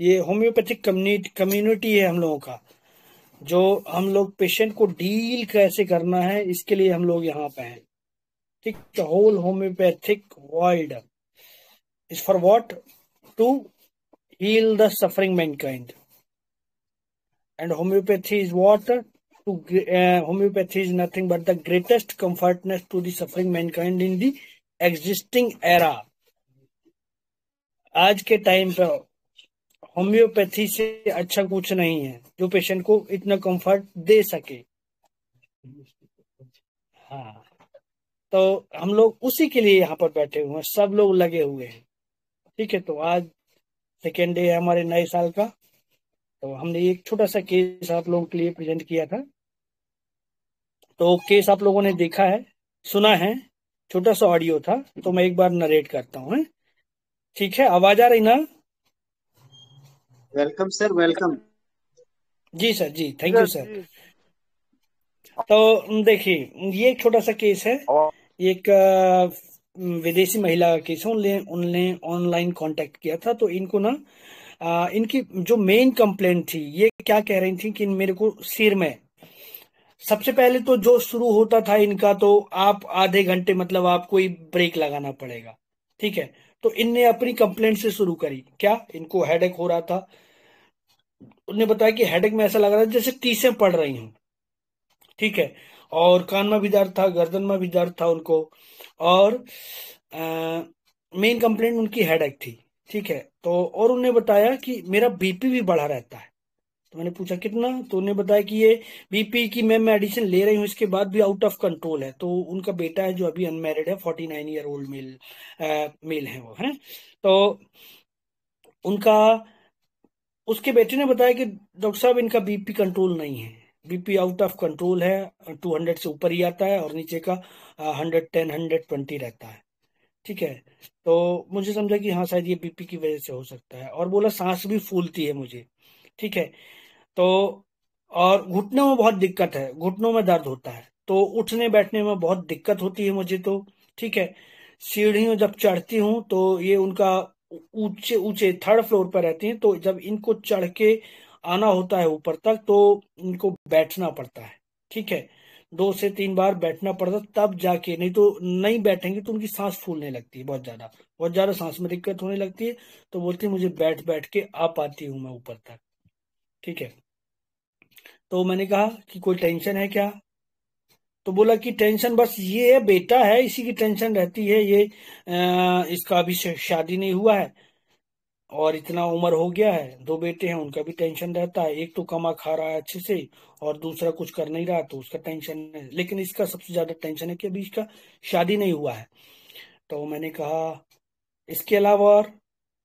ये homeopathic community है हम लोगों का, जो हम लोग पेशेंट को डील कैसे करना है, इसके लिए हम लोग यहाँ पे हैं। ठीक whole homeopathic world is for what to heal the suffering mankind and homeopathy is what to homeopathy is nothing but the greatest comfortness to the suffering suffering mankind in the existing era आज के time पर होम्योपैथी से अच्छा कुछ नहीं है, जो पेशेंट को इतना कंफर्ट दे सके। हाँ तो हम लोग उसी के लिए यहाँ पर बैठे हुए हैं, सब लोग लगे हुए हैं। ठीक है तो आज सेकेंड डे है हमारे नए साल का तो हमने एक छोटा सा केस आप लोगों के लिए प्रेजेंट किया था। तो केस आप लोगों ने देखा है, सुना है, छोटा सा ऑडियो था तो मैं एक बार नरेट करता हूँ। ठीक है, आवाज़ आ रही ना? Welcome sir welcome. Ji sir ji thank you sir तो देखिए ये एक छोटा सा केस है। एक विदेशी महिला का केस है उनने उनने ऑनलाइन कांटेक्ट किया था तो इनको ना आ, इनकी जो मेन कंप्लेंट थी ये क्या कह रही थी कि मेरे को सिर में सबसे पहले तो जो शुरू होता था इनका तो आप आधे घंटे मतलब आपको ही ब्रेक लगाना पड़ेगा ठीक है? तो इनने अपनी कंप्लेंट से शुरू करी। क्या? इनको हेडेक हो रहा था। उन्होंने बताया कि हेडेक में ऐसा लग रहा था जैसे तीसें पड़ रही हूँ। ठीक है? और कान में भी दर्द था, गर्दन में भी दर्द था उनको। और मेन कंप्लेंट उनकी हेडेक थी। ठीक है? तो और उन्हें बताया कि मेरा बीपी भी बढ़ा रहता है। तो मैंने पूछा, कितना? तो उन्होंने बताया कि ये बीपी की मैं मेडिसिन ले रही हूँ, इसके बाद भी आउट ऑफ़ कंट्रोल है। तो उनका बेटा है जो अभी अनमेरिड है forty nine year old male male है वो, है तो उनका, उसके बेटे ने बताया कि डॉक्टर साहब, इनका बीपी कंट्रोल नहीं है। बीपी आउट ऑफ़ कंट्रोल है टू हंड्रेड से ऊपर ही आता है और नीचे का हंड्रेड टेन हंड्रेड ट्वेंटी रहता है। ठीक है? तो मुझे समझा कि हाँ शायद ये बीपी की वजह से हो सकता है। और बोला, सांस भी फूलती है मुझे। ठीक है? तो और घुटनों में बहुत दिक्कत है, घुटनों में दर्द होता है। तो उठने बैठने में बहुत दिक्कत होती है मुझे तो ठीक है? सीढ़ियों जब चढ़ती हूँ तो ये उनका ऊँचे ऊँचे थर्ड फ्लोर पर रहती हैं तो जब इनको चढ़ के आना होता है ऊपर तक तो इनको बैठना पड़ता है, ठीक है? दो से तीन बार बैठना पड़ता तब जाके, नहीं तो नहीं बैठेंगे तो उनकी सांस फूलने लगती है बहुत ज़्यादा। बहुत ज़्यादा सांस में दिक्कत होने लगती है तो बोलती है, मुझे बैठ बैठ के आ पाती हूँ मैं ऊपर तक। ठीक है। तो मैंने कहा कि कोई टेंशन है क्या? तो बोला कि टेंशन बस ये है बेटा है इसी की टेंशन रहती है ये आ, इसका अभी शादी नहीं हुआ है और इतना उम्र हो गया है दो बेटे हैं उनका भी टेंशन रहता है एक तो कमा खा रहा है अच्छे से और दूसरा कुछ कर नहीं रहा तो उसका टेंशन है। लेकिन इसका सबसे ज़्यादा टेंशन है कि अभी इसका शादी नहीं हुआ है। तो मैंने कहा इसके अलावा और?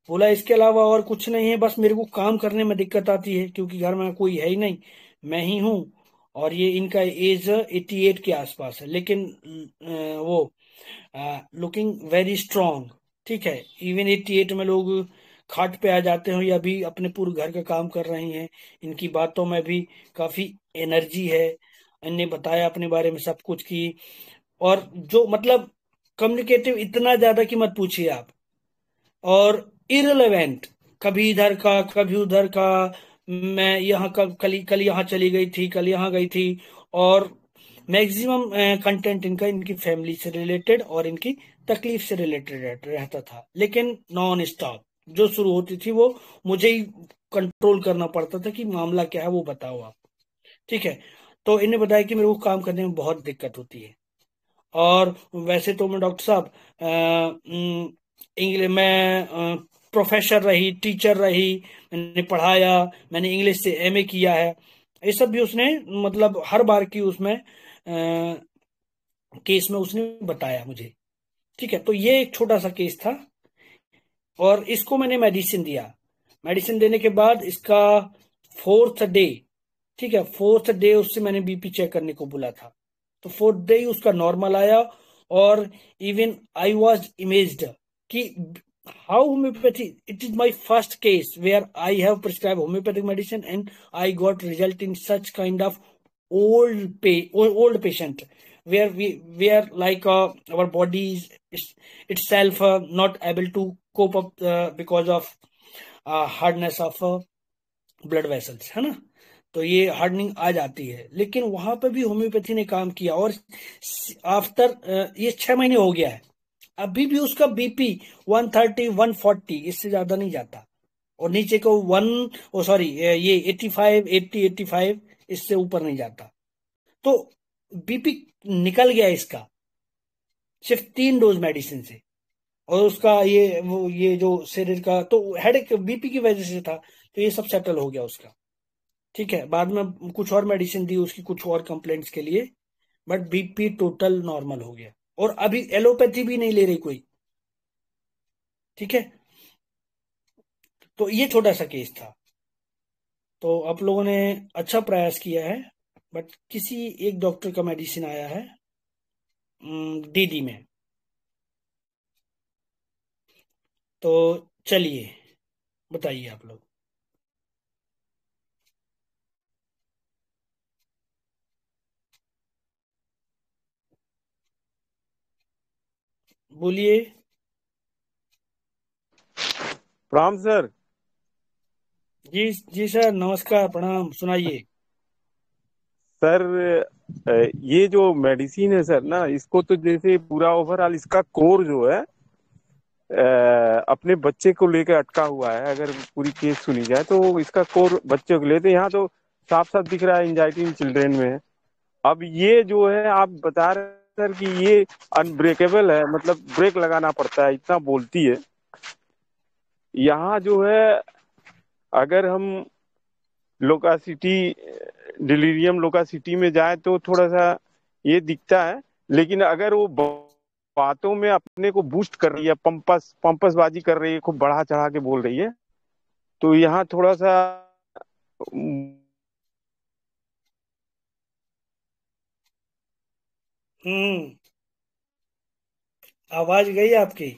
बोला, इसके अलावा और कुछ नहीं है, बस मेरे को काम करने में दिक्कत आती है, क्योंकि घर में कोई है ही नहीं। मैं ही हूँ और ये इनका एज एटी एट के आसपास है। लेकिन वो लुकिंग वेरी स्ट्रांग ठीक है? इवन एट्टी एट में लोग खाट पे आ जाते हैं या भी अपने पूरे घर का काम कर रहे हैं। इनकी बातों में भी काफ़ी एनर्जी है। इनने बताया अपने बारे में सब कुछ की, और जो मतलब कम्युनिकेटिव इतना ज़्यादा कि मत पूछिए आप। और इरेलीवेंट कभी इधर का, कभी उधर का। मैं यहाँ कल कल कल यहाँ चली गई थी, कल यहाँ गई थी। और मैक्सिमम कंटेंट इनका, इनकी फैमिली से रिलेटेड और इनकी तकलीफ़ से रिलेटेड रहता था। लेकिन नॉन स्टॉप जो शुरू होती थी वो मुझे ही कंट्रोल करना पड़ता था कि मामला क्या है, वो बताओ आप। ठीक है? तो इन्हें बताया कि मेरे को काम करने में बहुत दिक्कत होती है। और वैसे तो मैं डॉक्टर साहब इंग्लिश में प्रोफेसर रही, टीचर रही, मैंने पढ़ाया, मैंने इंग्लिश से एमए किया है। ये सब भी उसने मतलब हर बार की उसमें केस में उसने बताया मुझे। ठीक है तो ये एक छोटा सा केस था। और इसको मैंने मेडिसिन दिया। मेडिसिन देने के बाद इसका फोर्थ डे ठीक है फोर्थ डे उससे मैंने बीपी चेक करने को बोला था। तो फोर्थ डे उसका नॉर्मल आया और इवन आई वॉज़ इमेज्ड कि how homeopathy it is my first case where I have prescribe homeopathic medicine and I got result in such kind of old पे old patient where we where like uh, our body is, itself uh, not able to cope up uh, because of hardness of blood vessels है ना? तो ये hardening आ जाती है। लेकिन वहाँ पर भी होम्योपैथी ने काम किया और आफ्टर ये छह महीने हो गया है। अभी भी उसका बीपी 130 140 इससे ज़्यादा नहीं जाता। और नीचे को वन ओ सॉरी ये 85 80 85 इससे ऊपर नहीं जाता। तो बीपी निकल गया इसका, सिर्फ़ तीन डोज मेडिसिन से। और उसका ये, वो, ये जो शरीर का तो हेड बीपी की वजह से था तो ये सब सेटल हो गया उसका। ठीक है, बाद में कुछ और मेडिसिन दी उसकी कुछ और कंप्लेंट्स के लिए बट बीपी टोटल नॉर्मल हो गया। और अभी एलोपैथी भी नहीं ले रही कोई। ठीक है? तो ये छोटा सा केस था। तो आप लोगों ने अच्छा प्रयास किया है, बट किसी एक डॉक्टर का मेडिसिन आया है डीडी में। तो चलिए, बताइए आप लोग। बोलिए। प्रणाम सर। जी जी सर नमस्कार प्रणाम सुनाइए। सर ये जो मेडिसिन है सर ना इसको तो जैसे पूरा ओवरऑल इसका कोर जो है अपने बच्चे को लेकर अटका हुआ है। अगर पूरी केस सुनी जाए तो इसका कोर बच्चे को लेते यहाँ तो साफ़ साफ़ दिख रहा है एंजाइटी इन चिल्ड्रेन में अब ये जो है आप बता रहे सर कि ये अनब्रेकेबल है मतलब ब्रेक लगाना पड़ता है, इतना बोलती है। यहाँ जो है, अगर हम लोकासिटी डिलीरियम लोकासिटी में जाए तो थोड़ा सा ये दिखता है, लेकिन अगर वो बातों में अपने को बूस्ट कर रही है पंपस पंपस बाजी कर रही है, खूब बढ़ा चढ़ा के बोल रही है तो यहाँ थोड़ा सा हम्म। आवाज़ गई आपकी?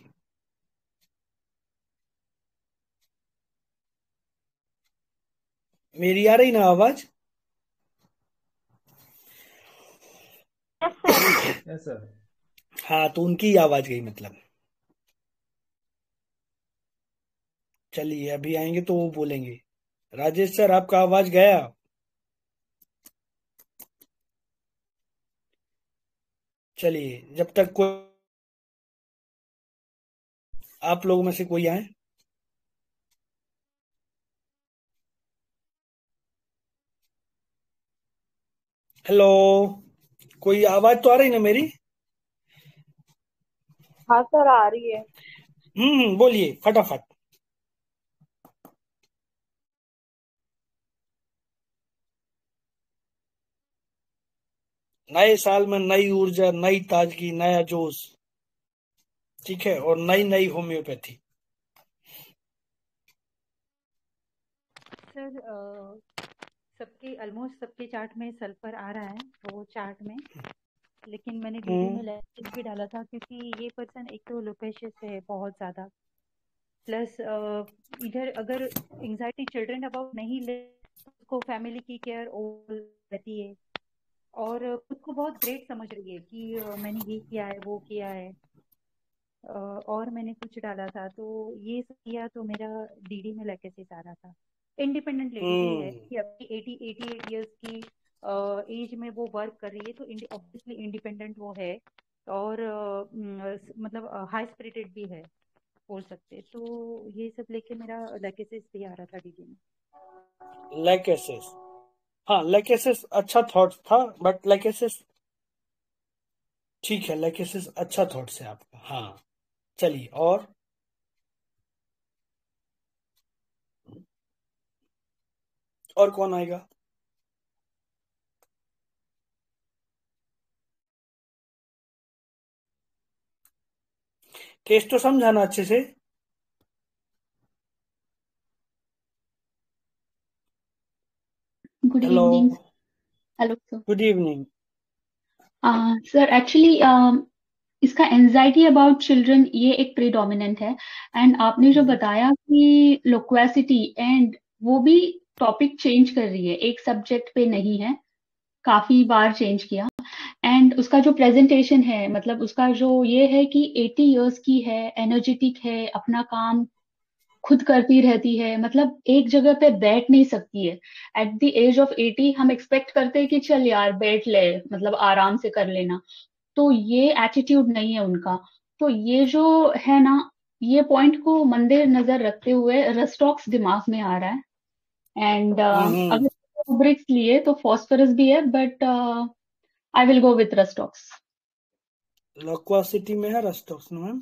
मेरी आ रही ना आवाज़? यस सर हाँ तो उनकी आवाज़ गई मतलब। चलिए अभी आएँगे तो वो बोलेंगे। राजेश सर आपका आवाज़ गया? चलिए जब तक कोई आप लोगों में से कोई आए। हेलो कोई आवाज़ तो आ रही ना मेरी? हाँ सर आ रही है। हम्म, बोलिए फटाफट। नए साल में नई ऊर्जा नई ताजगी नया जोश। ठीक है? और नई नई होम्योपैथी। सर सबके ऑलमोस्ट सबके चार्ट में सल्फ़र आ रहा है वो चार्ट में। लेकिन मैंने डीडी में हम्म। भी डाला था क्योंकि ये पर्सन एक तो लोपेशियस है बहुत ज़्यादा। प्लस इधर अगर एंजाइटी चिल्ड्रन अबाउट नहीं ले उसको फैमिली की केयर रहती है। और खुद को बहुत ग्रेट समझ रही है कि मैंने ये किया है वो किया है। और मैंने कुछ डाला था तो ये सब किया तो मेरा डीडी में लैकेसिस आ रहा था। इंडिपेंडेंट लेडी है हम्म। कि अभी एटी एटी एट ईयर्स की एज में वो वर्क कर रही है तो ऑब्वियसली इंडिपेंडेंट वो है और मतलब हाई स्पिरिटेड भी है बोल सकते तो ये सब लेके मेरा लैकेसिस भी आ रहा था डीडी में। लैकेसिस हाँ लैकेसिस अच्छा थॉट था बट लैकेसिस ठीक है लैकेसिस अच्छा थॉट से आपका हाँ। चलिए, और? और कौन आएगा? केस तो समझाना अच्छे से। Good evening hello sir good evening sir actually इसका एंजाइटी अबाउट चिल्ड्रन ये एक प्रीडोमिनेंट है। एंड आपने जो हम्म। बताया कि लोक्वेसिटी एंड वो भी टॉपिक चेंज कर रही है। एक सब्जेक्ट पे नहीं है। काफ़ी बार चेंज किया। एंड उसका जो प्रेजेंटेशन है मतलब उसका जो ये है कि 80 इयर्स की है एनर्जेटिक है अपना काम खुद करती रहती है मतलब एक जगह पे बैठ नहीं सकती है। At the age of eighty हम एक्सपेक्ट करते हैं कि चल यार बैठ ले मतलब आराम से कर लेना। तो ये एटीट्यूड नहीं है उनका। तो ये जो है ना ये पॉइंट को मंदिर नज़र रखते हुए रस्टॉक्स दिमाग में आ रहा है। एंड uh, अगर ब्रिक्स लिए तो फॉस्फरस भी है but I will go with rhus tox loquacity में है रस्टॉक्स मैम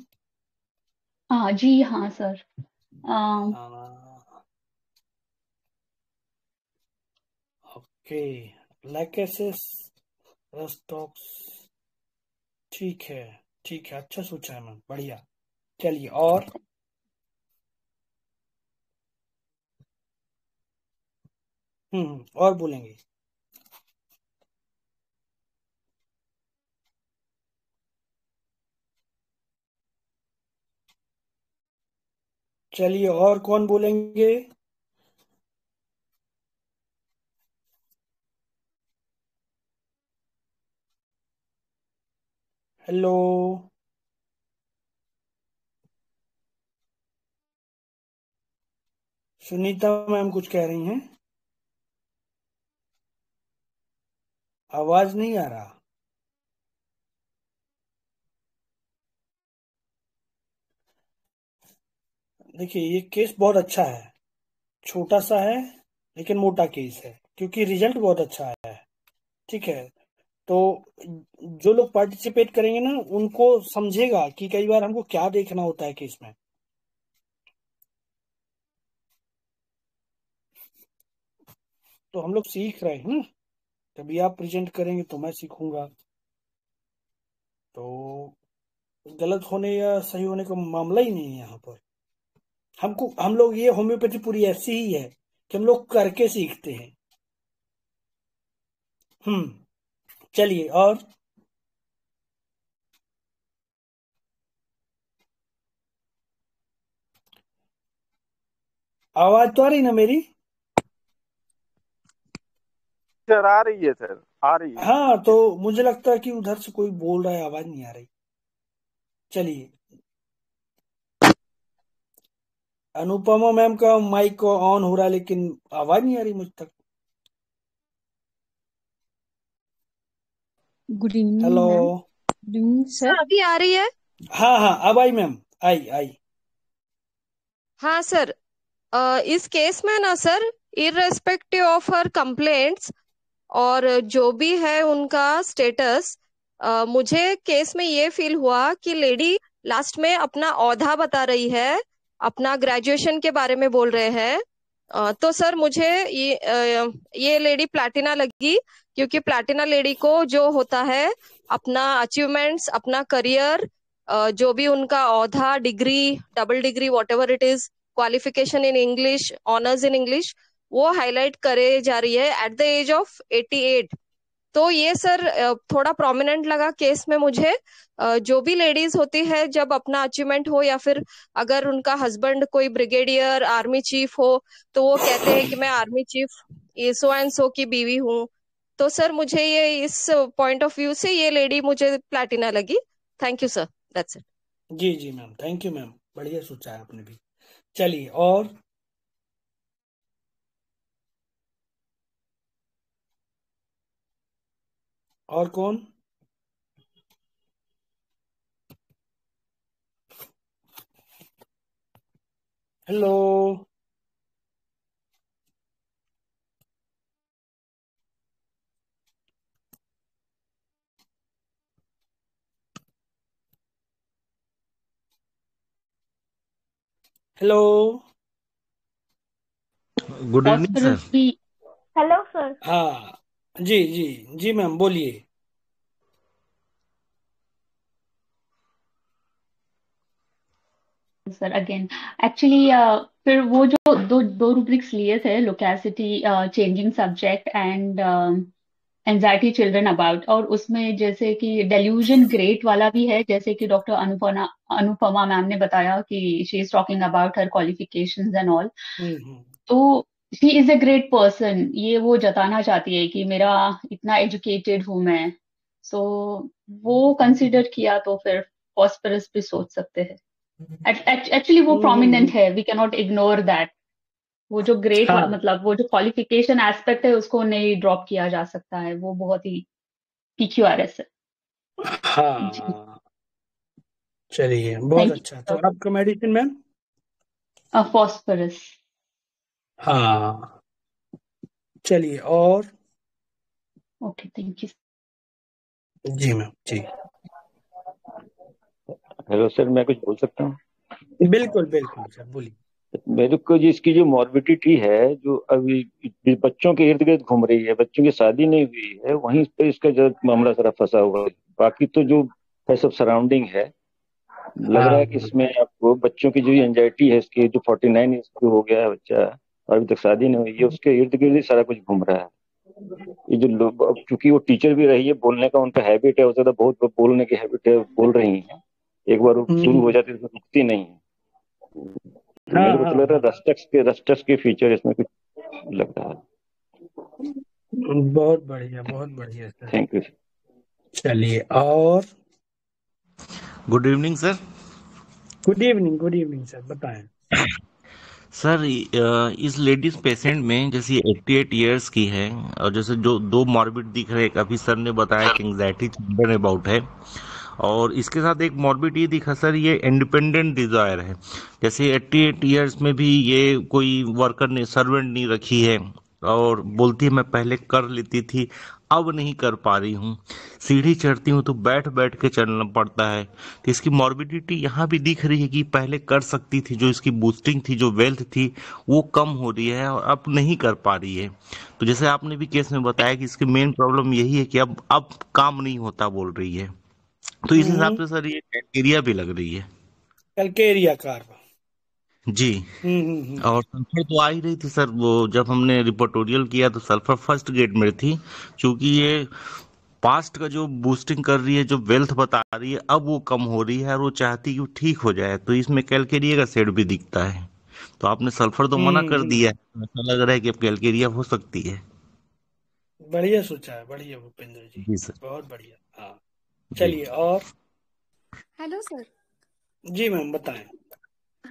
हाँ जी हाँ सर ओके लैकेसिस रस्टॉक्स ठीक है ठीक है अच्छा सोचा है मैम, बढ़िया। चलिए, और? हम्म और बोलेंगे। चलिए, और कौन बोलेंगे? हेलो? सुनीता मैम कुछ कह रही हैं। आवाज़ नहीं आ रहा। देखिए, ये केस बहुत अच्छा है। छोटा सा है, लेकिन मोटा केस है, क्योंकि रिज़ल्ट बहुत अच्छा आया है। ठीक है तो जो लोग पार्टिसिपेट करेंगे ना, उनको समझेगा कि कई बार हमको क्या देखना होता है केस में। तो हम लोग सीख रहे हैं कभी आप प्रेजेंट करेंगे तो मैं सीखूँगा। तो गलत होने या सही होने का मामला ही नहीं है यहाँ पर। हमको हम लोग ये होम्योपैथी पूरी ऐसी ही है कि हम लोग करके सीखते हैं। हम्म चलिए और? आवाज़ तो आ रही ना मेरी? सर आ रही है सर आ रही है। हाँ तो मुझे लगता है कि उधर से कोई बोल रहा है आवाज़ नहीं आ रही। चलिए अनुपमा मैम का माइक ऑन हो रहा है लेकिन आवाज़ नहीं आ रही मुझ तक। Good evening hello good evening sir अभी आ रही है? हाँ हाँ अब आई मैम आई आई। हाँ सर। इस केस में ना sir irrespective of her complaints और जो भी है उनका स्टेटस मुझे केस में ये फील हुआ कि लेडी लास्ट में अपना औधा बता रही है अपना ग्रेजुएशन के बारे में बोल रहे हैं। तो सर मुझे ये ये लेडी प्लैटिना लगी, क्योंकि प्लैटिना लेडी को जो होता है, अपना अचीवमेंट्स अपना करियर जो भी उनका औधा degree double degree whatever it is qualification in English honours in English वो हाईलाइट करे जा रही है एट द एज ऑफ़ 88 तो ये सर थोड़ा प्रोमिनेंट लगा केस में मुझे। जो भी लेडीज़ होती है, जब अपना अचीवमेंट हो या फिर अगर उनका हस्बैंड कोई ब्रिगेडियर आर्मी चीफ हो तो वो कहते हैं कि मैं army chief so and so की बीवी हूँ। तो सर, मुझे ये इस पॉइंट ऑफ़ व्यू से ये लेडी मुझे प्लैटिना लगी। Thank you sir that's it जी जी मैम थैंक यू मैम बढ़िया सोचा है आपने भी। चलिए, और और कौन? Hello hello good evening sir hello sir हाँ. जी जी जी मैम बोलिए। सर अगेन एक्चुअली फिर वो जो दो दो रूब्रिक्स लिए थे loquacity changing subject and anxiety children about और उसमें जैसे कि डेल्यूजन ग्रेट वाला भी है जैसे कि डॉक्टर अनुपमा अनुपमा मैम ने बताया कि she is talking about her qualifications and all तो she is a great person ये वो जताना चाहती है कि मेरा इतना एजुकेटेड हूँ मैं। सो so, वो कंसिडर किया तो फिर फॉस्फरस भी सोच सकते हैं। एक्चुअली वो प्रोमिनेंट है। वी कैनॉट इग्नोर दैट वो जो ग्रेट हाँ। मतलब वो जो क्वालिफिकेशन एस्पेक्ट है उसको नहीं ड्रॉप किया जा सकता है। वो बहुत ही पीक्यूआरएस है। जी। हाँ चलिए बहुत अच्छा। तो आपका मेडिसिन मैम फॉस्फरस हाँ। चलिए और? ओके थैंक यू जी मैम जी। हेलो सर मैं कुछ बोल सकता हूँ? बिल्कुल बिल्कुल सर बोलिए। मेरे को जी इसकी जो मॉर्बिडिटी है जो अभी बच्चों के इर्द गिर्द घूम रही है बच्चों की शादी नहीं हुई है वहीं पे इसका जो मामला सारा फंसा हुआ है। बाकी तो जो है सब सराउंडिंग है। लग रहा है कि हाँ। इसमें आपको बच्चों की जो एंजाइटी है इसकी जो फोर्टी नाइन ईयर्स हो गया है बच्चा और अभी तक शादी नहीं हुई है उसके इर्द गिर्द ही सारा कुछ घूम रहा है। ये जो लोग अब चूँकि वो टीचर भी रही है बोलने का उनका हैबिट है हो सकता बहुत बोलने की हैबिट है बोल रही है। एक बार वो शुरू हो हम्म जाती है तो रुकती नहीं है। तो हाँ हाँ तो लग रहा है हाँ रस्टक्स के रस्टक्स के फीचर इसमें कुछ लग रहा है। बहुत बढ़िया बहुत बढ़िया सर। थैंक यू चलिए और? Good evening sir good evening good evening sir बताएँ। सर इस लेडीज़ पेशेंट में जैसे 88 इयर्स की है, और जैसे जो दो मॉर्बिड दिख रहे हैं, काफ़ी सर ने बताया कि एंगजाइटी चिल्ड्रन अबाउट है, और इसके साथ एक मॉर्बिड ये दिखा सर, ये इंडिपेंडेंट डिज़ायर है। जैसे 88 इयर्स में भी ये कोई वर्कर ने सर्वेंट नहीं रखी है, और बोलती है, मैं पहले कर लेती थी अब नहीं कर पा रही हूँ। सीढ़ी चढ़ती हूँ तो बैठ बैठ के चलना पड़ता है। तो इसकी मॉर्बिडिटी यहाँ भी दिख रही है कि पहले कर सकती थी जो इसकी बूस्टिंग थी जो वेल्थ थी वो कम हो रही है और अब नहीं कर पा रही है। तो जैसे आपने भी केस में बताया कि इसकी मेन प्रॉब्लम यही है कि अब अब काम नहीं होता बोल रही है। तो इस हिसाब से सर ये क्राइटेरिया भी लग रही है। कलकेरिया कार्ब जी। हम्म हम्म हम्म। और सल्फ़र तो आ ही रही थी सर वो जब हमने रिपोर्टोरियल किया तो सल्फ़र फ़र्स्ट ग्रेड में थी क्योंकि ये पास्ट का जो बूस्टिंग कर रही है जो वेल्थ बता रही है अब वो कम हो रही है और वो चाहती है कि ठीक हो जाए तो इसमें कैलकेरिया का सेड भी दिखता है। तो आपने सल्फ़र तो मना कर दिया है ऐसा लग रहा है कि अब कैलकेरिया हो सकती है। बढ़िया सोचा है बढ़िया भूपेंद्र जी। जी सर। बहुत बढ़िया हाँ। चलिए और? हेलो सर जी मैम बताएँ।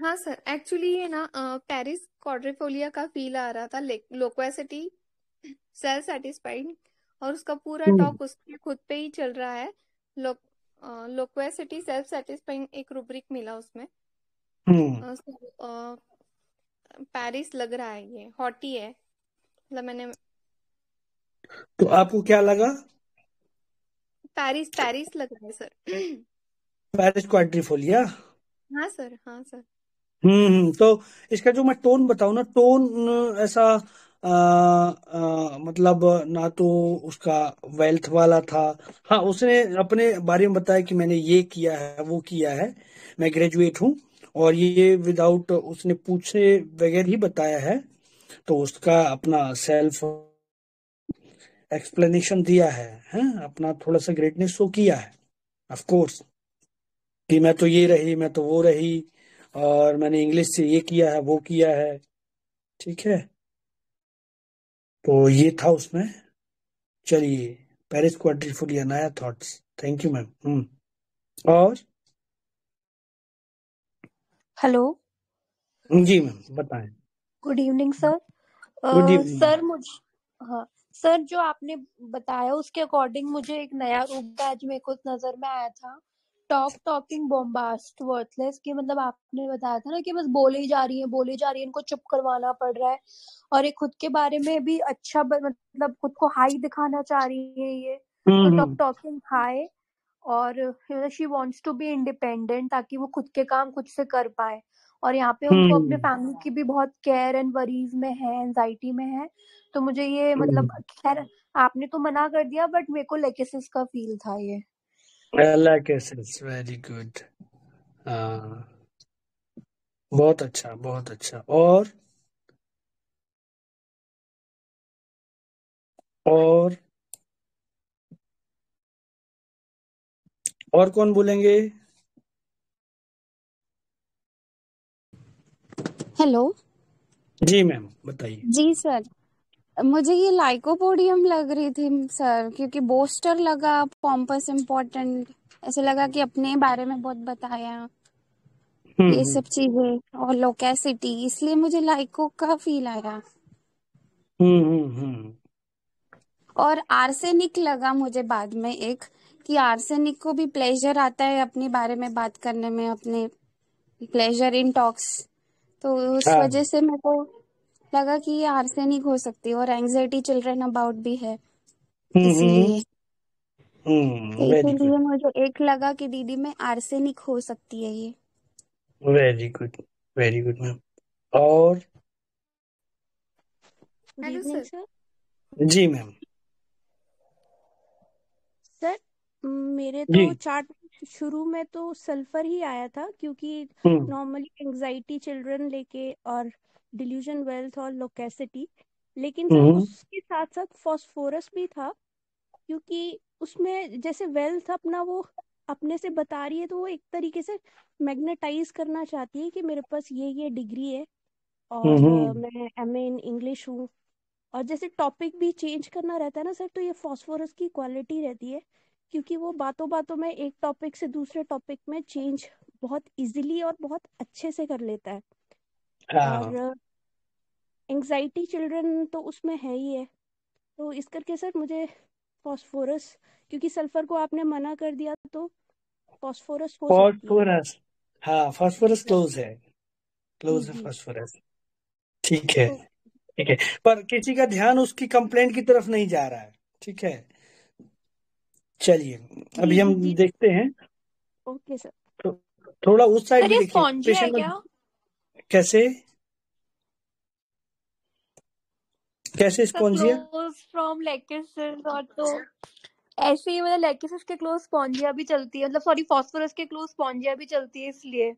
हाँ सर एक्चुअली ये ना पेरिस क्वाड्रिफोलिया का फील आ रहा था लोक्वेसिटी सेल्फ सेटिस्फाइड और उसका पूरा हम्म। टॉक उसके खुद पे ही चल रहा है। लोक लोक्वेसिटी सेल्फ सेटिस्फाइंग एक रूब्रिक मिला उसमें। हम्म। पेरिस लग रहा है ये हॉटी है। मतलब मैंने तो आपको क्या लगा? पेरिस पेरिस लग रहा है सर। पेरिस क्वाड्रिफोलिया हाँ सर हाँ सर। हम्म हम्म, तो इसका जो मैं टोन बताऊँ ना टोन ऐसा आ, आ, मतलब ना तो उसका वेल्थ वाला था। हाँ उसने अपने बारे में बताया कि मैंने ये किया है वो किया है। मैं ग्रेजुएट हूँ और ये विदाउट उसने पूछे बगैर ही बताया है तो उसका अपना सेल्फ एक्सप्लेनेशन दिया है हैं? अपना थोड़ा सा ग्रेटनेस शो किया है ऑफ़ कोर्स कि मैं तो ये रही मैं तो वो रही और मैंने इंग्लिश से ये किया है वो किया है। ठीक है? तो ये था उसमें। चलिए पेरिस क्वाड्रिफोलिया नया थॉट्स थैंक यू मैम हम्म और? हेलो जी मैम बताएँ। Good evening sir good evening sir मुझ हाँ सर जो आपने बताया उसके अकॉर्डिंग मुझे एक नया रूप आज मेरे को नज़र में आया था। टॉक टॉकिंग बॉम्बास्ट वर्थलेस कि मतलब आपने बताया था ना कि बस बोले ही जा रही है बोले जा रही है इनको चुप करवाना पड़ रहा है। और ये खुद के बारे में भी अच्छा मतलब खुद को हाई दिखाना चाह रही है ये। Hmm talk hmm. Talking high और she wants to be independent ताकि वो खुद के काम खुद से कर पाए। और यहाँ पे उनको अपने हम्म। फैमिली की भी बहुत केयर एंड वरीज में है एंजाइटी में है। तो मुझे ये मतलब खैर आपने तो मना कर दिया बट मेरे को लेकेसिस का फील था ये। लाइक वेरी गुड बहुत अच्छा बहुत अच्छा। और? और? और कौन बोलेंगे? हेलो जी मैम बताइए। जी सर। मुझे ये लाइकोपोडियम लग रही थी सर क्योंकि बोस्टर लगा पॉम्पस इम्पोर्टेंट। ऐसे लगा कि अपने बारे में बहुत बताया। हम्म ये हम्म। सब चीज़ें और लोकेसिटी इसलिए मुझे लाइको का फील आया। हम्म और आर्सेनिक लगा मुझे बाद में एक कि आर्सेनिक को भी प्लेजर आता है अपने बारे में बात करने में अपने प्लेजर इन टॉक्स तो उस हाँ। वजह से मेरे को लगा कि ये आर्सेनिक हो सकती है और एंजाइटी चिल्ड्रन अबाउट भी है। इसीलिए वेरी इसीलिए मुझे एक लगा कि दीदी में आर्सेनिक हो सकती है ये। Very good very good ma'am और? हेलो सर जी मैम सर मेरे जी। तो चार्ट शुरू में तो सल्फ़र ही आया था क्योंकि नॉर्मली एंजाइटी चिल्ड्रन लेके और डिल्यूजन वेल्थ और लोकेसिटी लेकिन हम्म। उसके साथ साथ फॉस्फोरस भी था क्योंकि उसमें जैसे वेल्थ अपना वो अपने से बता रही है तो वो एक तरीके से मैग्नेटाइज करना चाहती है कि मेरे पास ये ये डिग्री है और हम्म। मैं एमए इन इंग्लिश हूँ। और जैसे टॉपिक भी चेंज करना रहता है ना सर तो ये फॉस्फोरस की क्वालिटी रहती है क्योंकि वो बातों बातों में एक टॉपिक से दूसरे टॉपिक में चेंज बहुत इजीली और बहुत अच्छे से कर लेता है। हाँ। और एंजाइटी चिल्ड्रन तो उसमें है ही है। तो इस करके सर मुझे फॉस्फोरस क्योंकि सल्फ़र को आपने मना कर दिया तो फॉस्फोरस हो फॉस्फोरस हाँ। फॉस्फोरस क्लोज है। क्लोज है फॉस्फोरस ठीक है तो ठीक है। पर किसी का ध्यान उसकी कंप्लेंट की तरफ़ नहीं जा रहा है ठीक है? चलिए अभी हम देखते हैं। Okay sir. तो थोड़ा उस साइड देखिए कैसे? कैसे स्पॉन्जिया क्लोज फ्रॉम लेकिसिस और तो ऐसे ही मतलब लेकिसिस के क्लोज स्पॉन्जिया भी चलती है मतलब सॉरी फॉस्फोरस के क्लोज स्पॉन्जिया भी चलती है इसलिए।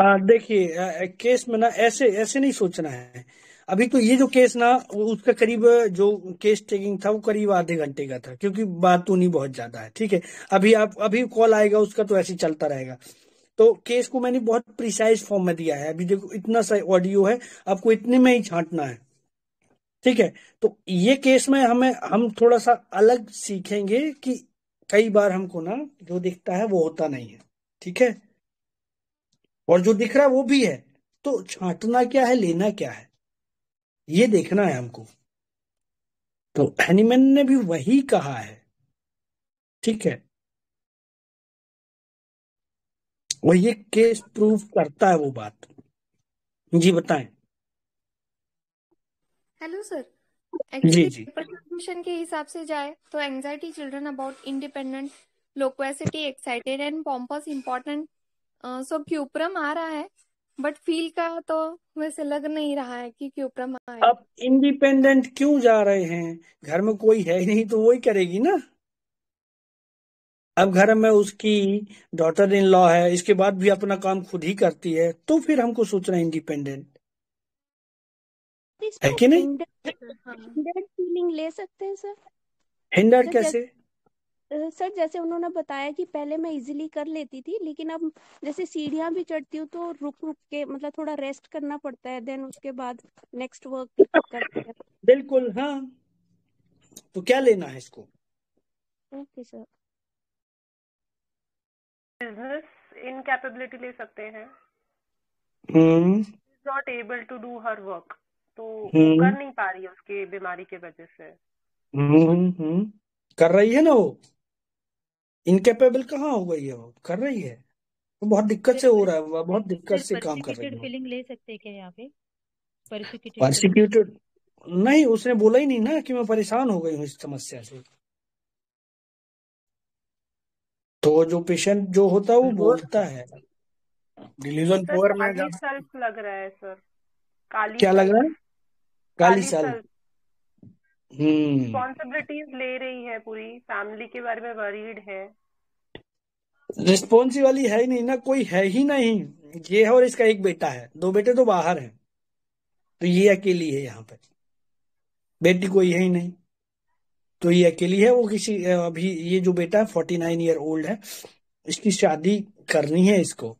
देखिए केस में ना ऐसे ऐसे नहीं सोचना है। अभी तो ये जो केस ना उसका करीब जो केस टेकिंग था वो करीब आधे घंटे का था क्योंकि बात तो नहीं बहुत ज़्यादा है ठीक है? अभी आप अभी कॉल आएगा उसका तो ऐसे ही चलता रहेगा। तो केस को मैंने बहुत प्रिसाइज फॉर्म में दिया है। अभी देखो इतना सा ऑडियो है आपको इतने में ही छांटना है। ठीक है? तो ये केस में हमें, हम थोड़ा सा अलग सीखेंगे कि कई बार हमको ना, जो दिखता है वो होता नहीं है। ठीक है? और जो दिख रहा है वो भी है। तो छांटना क्या है, लेना क्या है? ये देखना है हमको। तो हैनीमैन ने भी वही कहा है। ठीक है? और ये केस प्रूव करता है वो बात। जी बताएँ। हेलो सर एक्चुअली के हिसाब से जाए तो anxiety children about independent loquacity excited and pompous important so cuprum आ रहा है बट फील का तो वैसे लग नहीं रहा है कि क्यूप्रम आएगा अब इंडिपेंडेंट क्यों जा रहे हैं? घर में कोई है ही नहीं तो वही करेगी ना। अब घर में उसकी डॉटर इन लॉ है इसके बाद भी अपना काम खुद ही करती है तो फिर हमको सोचना इंडिपेंडेंट है कि नहीं? हिंडर हाँ। फीलिंग ले सकते हैं सर हिंडर्ड कैसे? जैसे सर जैसे उन्होंने बताया कि पहले मैं इजीली कर लेती थी लेकिन अब जैसे सीढ़ियाँ भी चढ़ती हूँ तो रुक रुक के मतलब थोड़ा रेस्ट करना पड़ता है देन उसके बाद नेक्स्ट वर्क करते हैं। बिल्कुल हाँ। तो क्या लेना है इसको? ओके सर बिज़नेस इनकैपेबिलिटी ले सकते हैं। Not able to do her work तो वो हम्म। कर नहीं पा रही है उसके बीमारी के वजह से। हम्म हम्म कर रही है ना वो? इनकेपेबल कहाँ हो गई है वो? कर रही है? वो बहुत दिक्कत से हो रहा है वो बहुत दिक्कत से काम कर रही है। वो फीलिंग ले सकते हैं क्या यहाँ पे? परसिक्यूटेड नहीं उसने बोला ही नहीं ना कि मैं परेशान हो गई हूँ इस समस्या से। तो जो पेशेंट जो होता है वो बोलता है। डिलीजन सर पुअर में काली लग रहा है सर। काली क्या लग रहा है? सल्फ काली साल। हम्म। रिस्पॉन्सिबिलिटीज ले रही है पूरी। फैमिली के बारे में वरीड है। रिस्पॉन्सिव वाली है ही नहीं ना कोई है ही नहीं। ये है और इसका एक बेटा है। दो बेटे तो बाहर हैं। तो ये अकेली है यहाँ पर बेटी कोई है ही नहीं। तो ये अकेली है वो किसी अभी ये जो बेटा है फोर्टी नाइन ईयर ओल्ड है। इसकी शादी करनी है इसको।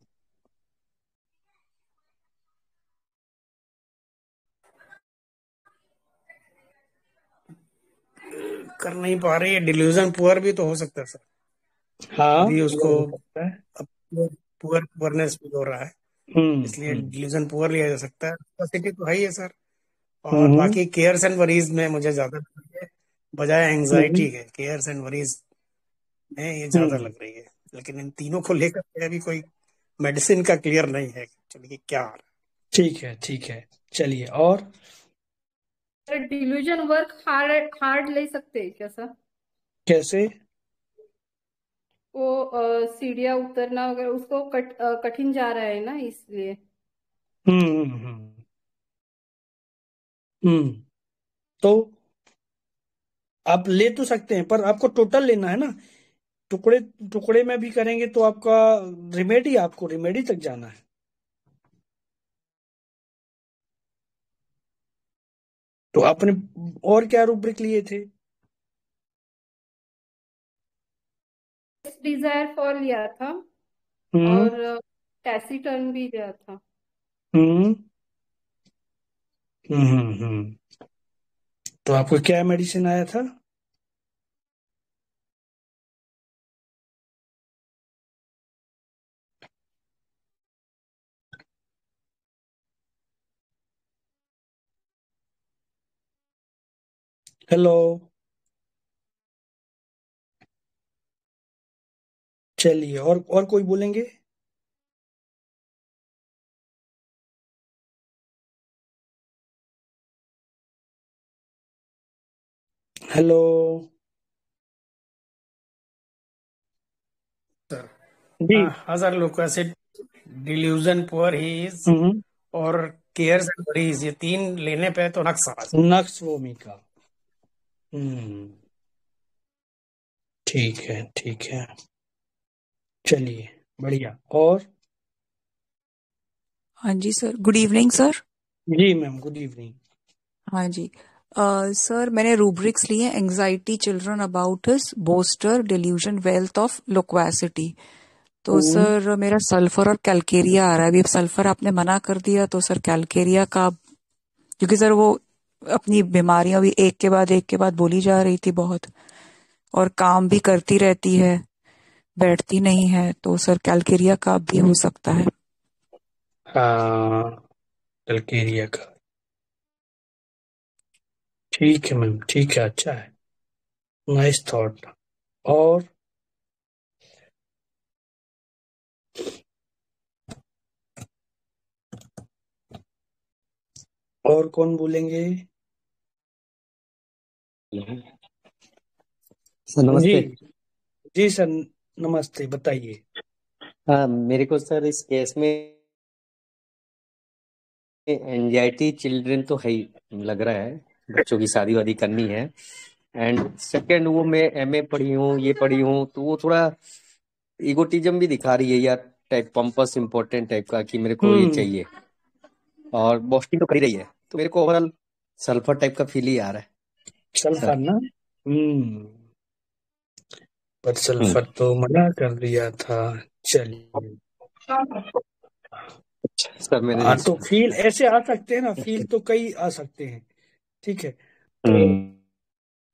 कर नहीं पा रही है डिल्यूजन पुअर भी तो हो सकता है सर हाँ। भी उसको पुअर पुअरनेस फील हो रहा है। हम्म। इसलिए हम्म। डिलीजन पुअर लिया जा सकता है। कैपेसिटी तो है ही है सर और हम्म। बाकी केयर्स एंड वरीज में मुझे ज़्यादा है बजाय हम्म। एंजाइटी के केयर्स एंड वरीज में ये ज़्यादा हम्म। लग रही है। लेकिन इन तीनों को लेकर अभी कोई मेडिसिन का क्लियर नहीं है चलिए क्या आ रहा है। ठीक है ठीक है। चलिए और? डिल्यूजन वर्क हार्ड हार्ड ले सकते हैं क्या सर कैसे? वो सीढ़ियाँ उतरना वगैरह उसको कट कठिन जा रहा है ना इसलिए. हम्म हम्म हम्म. हम्म. तो आप ले तो सकते हैं पर आपको टोटल लेना है ना? टुकड़े टुकड़े में भी करेंगे तो आपका रिमेडी आपको रिमेडी तक जाना है। तो आपने और क्या रूब्रिक लिए थे? डिज़ायर फॉर लिया था। और और टैसीटर्न भी लिया था। हम्म। हम्म हम्म हम्म। तो आपको क्या मेडिसिन आया था? हेलो चलिए और और कोई बोलेंगे? हेलो सर जी। हाँ हाँ सर लुकोसिड डिल्यूजन पुअर ही इज़ और केयर्स एंड वरीज ये तीन लेने पे तो नक्स आ रहा है नक्स का हम्म। ठीक है ठीक है। चलिए बढ़िया। और? हाँ जी सर गुड इवनिंग सर। जी मैम गुड इवनिंग। हाँ जी। सर uh, मैंने रूब्रिक्स लिए anxiety children about boaster delusion wealth of loquacity तो सर मेरा सल्फ़र और कैलकेरिया आ रहा है। अभी सल्फ़र आपने मना कर दिया तो सर कैलकेरिया का क्योंकि सर वो अपनी बीमारियाँ भी एक के बाद एक के बाद बोली जा रही थी बहुत। और काम भी करती रहती है, बैठती नहीं है तो सर कैलकेरिया का भी हो सकता है। हाँ कलकेरिया का। ठीक है मैम, ठीक है अच्छा है। नाइस थॉट और? और कौन बोलेंगे? सर नमस्ते। जी जी सर नमस्ते बताइए। हाँ मेरे को सर इस केस में एंजाइटी चिल्ड्रन तो है ही लग रहा है बच्चों की शादी वादी करनी है। एंड सेकंड वो मैं एमए पढ़ी हूँ ये पढ़ी हूँ तो वो थोड़ा इगोटिज्म भी दिखा रही है यार टाइप पंपस इम्पोर्टेंट टाइप का कि मेरे को ये हम्म। चाहिए। और बॉस्टिंग तो कर रही है तो मेरे को ओवरऑल सल्फ़र टाइप का फील ही आ रहा है। सल्फ़र ना? हम्म। पर हम्म। सल्फ़र तो मना कर दिया था। चलिए। सर मैंने हाँ तो फील ऐसे आ सकते हैं ना फील तो कई आ सकते हैं। ठीक है? तो हम्म।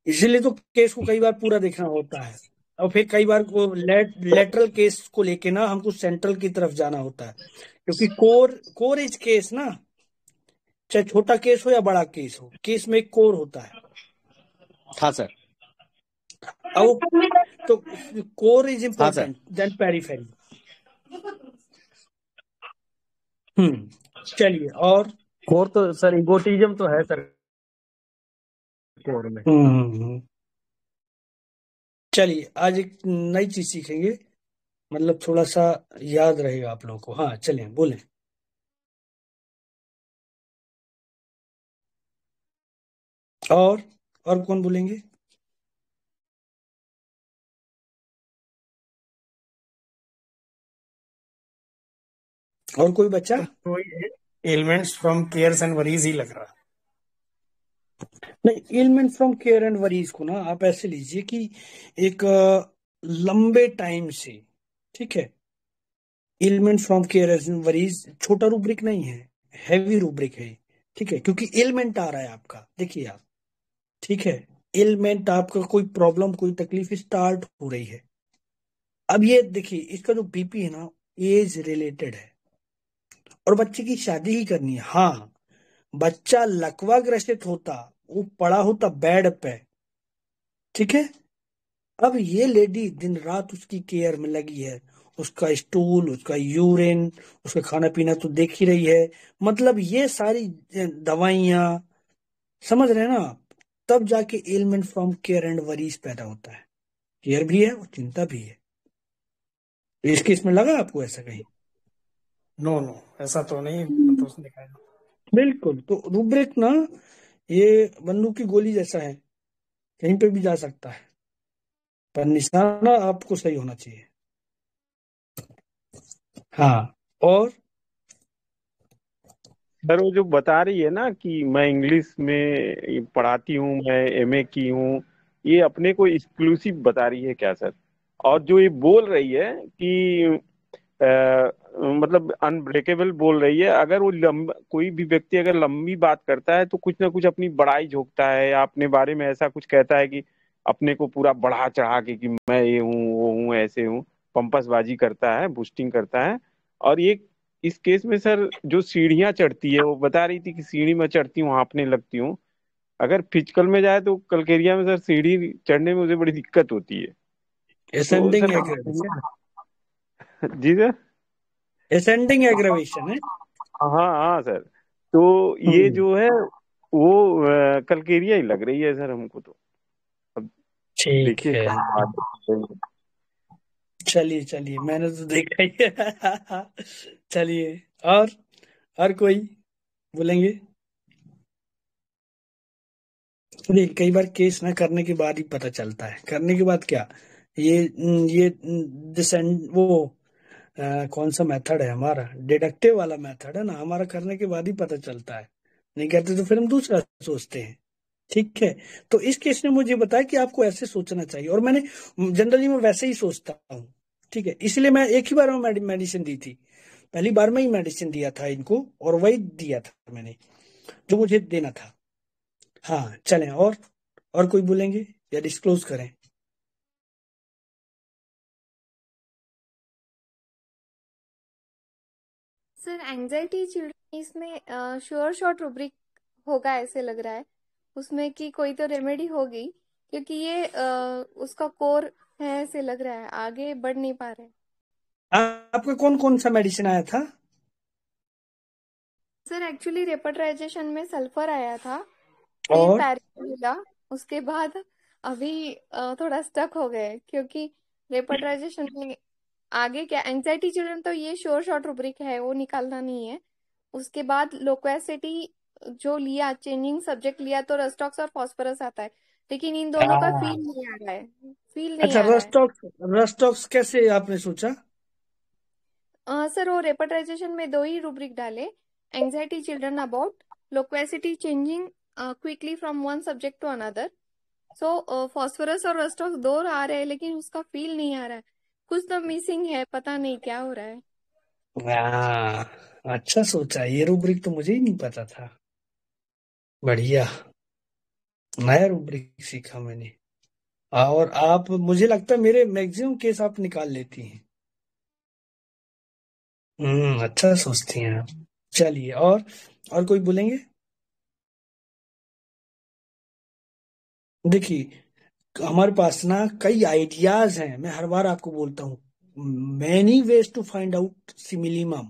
इसीलिए तो केस को कई बार पूरा देखना होता है। और फिर कई बार को लेट, लेटरल केस को लेके ना हमको सेंट्रल की तरफ़ जाना होता है। क्योंकि कोर कोर इज़ केस ना चाहे छोटा केस हो या बड़ा केस हो केस में एक कोर होता है। हाँ सर। अब वो- तो कोर इज़ हाँ इम्पोर्टेंट देन पेरीफेरी। हम्म चलिए और? कोर तो सर इगोटिज्म तो है सर कोर में। हम्म हम्म, हम्म। चलिए आज एक नई चीज़ सीखेंगे। मतलब थोड़ा सा याद रहेगा आप लोगों को। हाँ चलिए बोले। और? और कौन बोलेंगे? और कोई बच्चा? कोई elements from cares and worries ही लग रहा। नहीं element from care and worries को ना आप ऐसे लीजिए कि एक लंबे टाइम से ठीक है? Element from care and worries छोटा रूब्रिक नहीं है हैवी रूब्रिक है ठीक है? क्योंकि एलिमेंट आ रहा है आपका देखिए आप। ठीक है एलिमेंट आपका कोई प्रॉब्लम कोई तकलीफ़ स्टार्ट हो रही है। अब ये देखिए, इसका जो बीपी है ना एज रिलेटेड है। और बच्चे की शादी ही करनी है। हाँ बच्चा लकवा ग्रसित होता, वो पड़ा होता बेड पे। ठीक है? अब ये लेडी दिन रात उसकी केयर में लगी है। उसका स्टूल उसका यूरिन उसका खाना पीना तो देख ही रही है। मतलब ये सारी दवाइयाँ, समझ रहे हैं ना आप? तब जाके element from care and worries पैदा होता है। केयर भी है और चिंता भी है। इस केस में लगा आपको ऐसा कहीं? नो नो ऐसा तो नहीं तो बिल्कुल तो रूब्रिक ना ये बंदूक की गोली जैसा है। कहीं पे भी जा सकता है। पर निशाना आपको सही होना चाहिए। हाँ और सर वो जो बता रही है ना कि मैं इंग्लिश में पढ़ाती हूँ मैं एमए की हूँ ये अपने को एक्सक्लूसिव बता रही है क्या सर? और जो ये बोल रही है कि आ, मतलब अनब्रेकेबल बोल रही है अगर वो लंब कोई भी व्यक्ति अगर लंबी बात करता है तो कुछ ना कुछ अपनी बड़ाई झोंकता है या अपने बारे में ऐसा कुछ कहता है कि अपने को पूरा बढ़ा चढ़ा के कि मैं ये हूँ वो हूँ ऐसे हूँ पंपसबाजी करता है बूस्टिंग करता है। और ये इस केस में सर जो सीढ़ियाँ चढ़ती है वो बता रही थी कि सीढ़ी में चढ़ती हूँ हाँपने लगती हूँ। अगर फ़िज़िकल में जाए तो कलकेरिया में सर सीढ़ी चढ़ने में मुझे बड़ी दिक्कत होती है। तो एसेंडिंग सर एग्रेवेशन जी सर? एसेंडिंग एग्रेवेशन है। हाँ हाँ सर। तो ये हम्म। जो है वो कलकेरिया ही लग रही है सर हमको तो। ठीक है। है। चलिए चलिए मैंने तो देखा ही चलिए और और कोई बोलेंगे? नहीं कई बार केस ना करने के बाद ही पता चलता है। करने के बाद क्या? ये ये डिसेंड वो अ, कौन सा मेथड है हमारा? डिडक्टिव वाला मेथड है ना? हमारा करने के बाद ही पता चलता है। नहीं कहते तो फिर हम दूसरा सोचते हैं। ठीक है? तो इस केस ने मुझे बताया कि आपको ऐसे सोचना चाहिए। और मैंने जनरली मैं वैसे ही सोचता हूँ। ठीक है इसलिए मैं एक ही बार में मेडिसिन दी थी। पहली बार में ही मेडिसिन दिया था इनको और वही दिया था मैंने जो मुझे देना था। हाँ चलें और और कोई बोलेंगे या डिस्क्लोज करें? सर एंजाइटी चिल्ड्रन इसमें श्योर शॉर्ट रूब्रिक होगा ऐसे लग रहा है। उसमें कि कोई तो रेमेडी होगी क्योंकि ये अ, उसका कोर ऐसे लग रहा है आगे बढ़ नहीं पा रहे। आपका कौन कौन सा मेडिसिन आया था? सर एक्चुअली रेपटाइजेशन में सल्फ़र आया था और? पैरासिटा उसके बाद अभी थोड़ा स्टक हो गए क्योंकि रेपटाइजेशन में आगे क्या एंजाइटी चिल्ड्रन तो ये श्योर शॉर्ट रूब्रिक है वो निकालना नहीं है। उसके बाद लोक्वेसिटी जो लिया चेंजिंग सब्जेक्ट लिया तो रस्टॉक्स और फॉस्फोरस आता है। लेकिन इन दोनों का हाँ। फील नहीं आ रहा है। फील नहीं अच्छा आ रहा है। रस्टॉक्स रस्टॉक्स कैसे आपने सोचा? अ, सर वो रेपटाइजेशन में दो ही रूब्रिक डाले। Anxiety children about loquacity changing quickly from one subject to another so phosphorus और रस्टॉक्स दो आ रहे हैं लेकिन उसका फील नहीं आ रहा है। कुछ तो मिसिंग है पता नहीं क्या हो रहा है। वाह अच्छा सोचा। ये रूब्रिक तो मुझे ही नहीं पता था। बढ़िया। नया रूब्रिक सीखा मैंने। और आप, मुझे लगता है मेरे मैक्सिमम केस आप निकाल लेती हैं। हम्म अच्छा सोचती हैं आप। चलिए, और और कोई बोलेंगे? देखिए, हमारे पास ना कई आइडियाज़ हैं। मैं हर बार आपको बोलता हूँ many ways to find out simillimum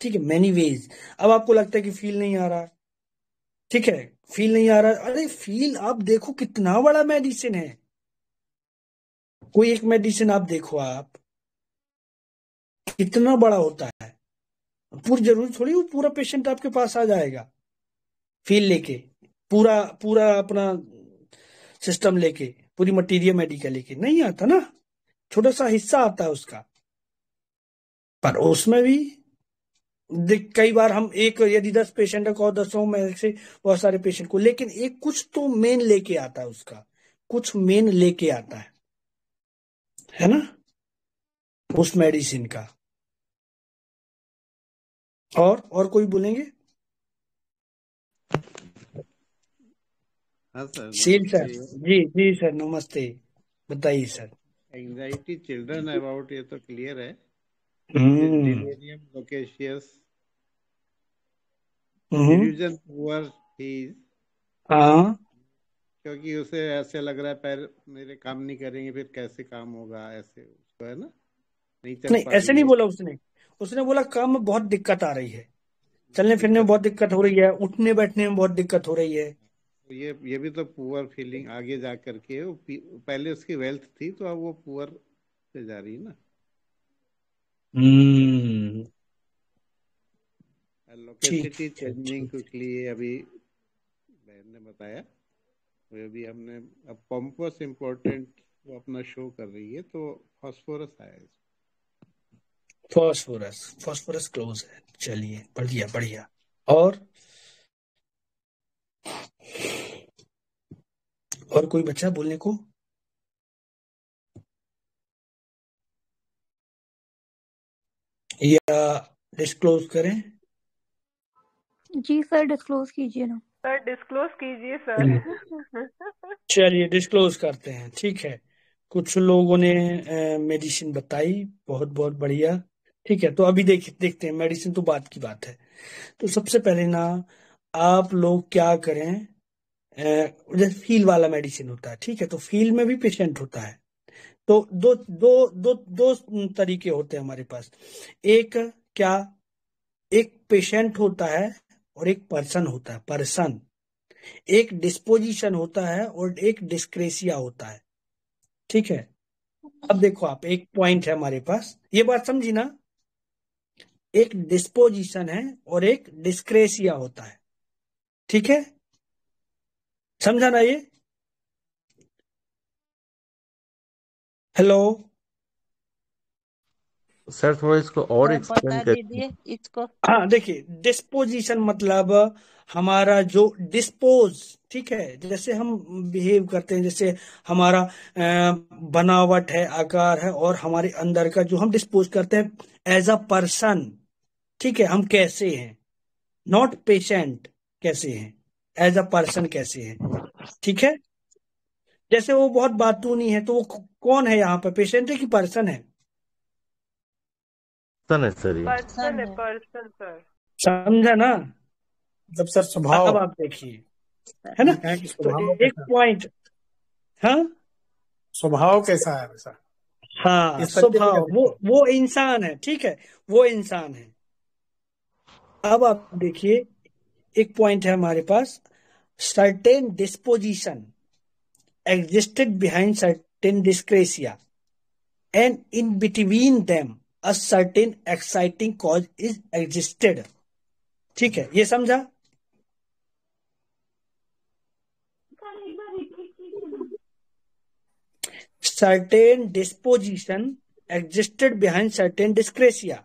ठीक है मैनी वेज अब आपको लगता है कि फील नहीं आ रहा। ठीक है फील नहीं आ रहा। अरे फील आप देखो कितना बड़ा मेडिसिन है। कोई एक मेडिसिन आप देखो आप, कितना बड़ा होता है। पूरी ज़रूरी थोड़ी वो पूरा पेशेंट आपके पास आ जाएगा। फील लेके, पूरा पूरा अपना सिस्टम लेके, पूरी मटीरियल मेडिकल लेके। नहीं आता ना, छोटा सा हिस्सा आता है उसका। पर उसमें भी कई बार हम एक यदि दस पेशेंट को दसों में से बहुत सारे पेशेंट को लेकिन एक कुछ तो मेन लेके आता है उसका। कुछ मेन लेके आता है। है ना? उस मेडिसिन का। और और कोई बोलेंगे? हाँ सर सील सर। जी जी सर नमस्ते। बताइए सर। एंजाइटी चिल्ड्रन अबाउट ये तो क्लियर है। हम्म delirium loquacious, hmm delusion poor he is, हाँ। क्योंकि उसे ऐसे लग रहा है पैर मेरे काम नहीं करेंगे फिर कैसे काम होगा ऐसे उसको है ना? नहीं चल नहीं ऐसे नहीं बोला उसने। उसने बोला काम में बहुत दिक्कत आ रही है। चलने फिरने में बहुत दिक्कत हो रही है उठने बैठने में बहुत दिक्कत हो रही है। तो ये ये भी तो पुअर फीलिंग आगे जा करके पहले उसकी वेल्थ थी तो अब वो पुअर से जा रही है ना। लोकेसिटी चेंजिंग क्विकली अभी बहन ने बताया वो अभी हमने अब पॉम्पस इम्पोर्टेंट वो अपना शो कर रही है तो फास्फोरस आया है फॉस्फोरस फॉस्फोरस क्लोज है चलिए बढ़िया बढ़िया और और कोई बच्चा बोलने को या डिस्क्लोज करें? जी सर डिस्क्लोज कीजिए ना। सर डिस्क्लोज कीजिए सर चलिए चलिए डिस्क्लोज करते हैं ठीक है। कुछ लोगों ने मेडिसिन बताई बहुत बहुत बढ़िया ठीक है। तो अभी देख देखते हैं मेडिसिन तो बात की बात है। तो सबसे पहले ना आप लोग क्या करें जैसे फील वाला मेडिसिन होता है ठीक है। तो फील में भी पेशेंट होता है। तो दो दो दो दो तरीके होते हैं हमारे पास। एक, क्या एक पेशेंट होता है और एक पर्सन होता है पर्सन एक डिस्पोजिशन होता है और एक डिस्क्रेसिया होता है। ठीक है? अब देखो आप, एक पॉइंट है हमारे पास। ये बात समझी ना? एक डिस्पोजिशन है और एक डिस्क्रेसिया होता है। ठीक है? समझा ना ये? हेलो सर थोड़ा इसको और एक्सप्लेन कर दीजिए इसको। हाँ देखिए डिस्पोजिशन मतलब हमारा जो डिस्पोज ठीक है जैसे हम बिहेव करते हैं जैसे हमारा बनावट है आकार है और हमारे अंदर का जो हम डिस्पोज करते हैं एज अ पर्सन ठीक है हम कैसे हैं? नॉट पेशेंट कैसे हैं? एज अ पर्सन कैसे हैं? ठीक है? जैसे वो बहुत बातूनी है तो वो कौन है यहाँ पर? पेशेंट है कि पर्सन है। सन है सर पर्सन है पर्सन सर। समझा ना? मतलब सर स्वभाव। अब आप देखिए। है ना? ये कहें कि तो एक पॉइंट हाँ? स्वभाव कैसा है वैसा? हाँ स्वभाव। वो वो इंसान है ठीक है? वो इंसान है। अब आप देखिए एक पॉइंट है हमारे पास। Certain disposition existed behind certain dyscrasia and in between them a certain exciting cause is existed ठीक है ये समझा certain disposition existed behind certain dyscrasia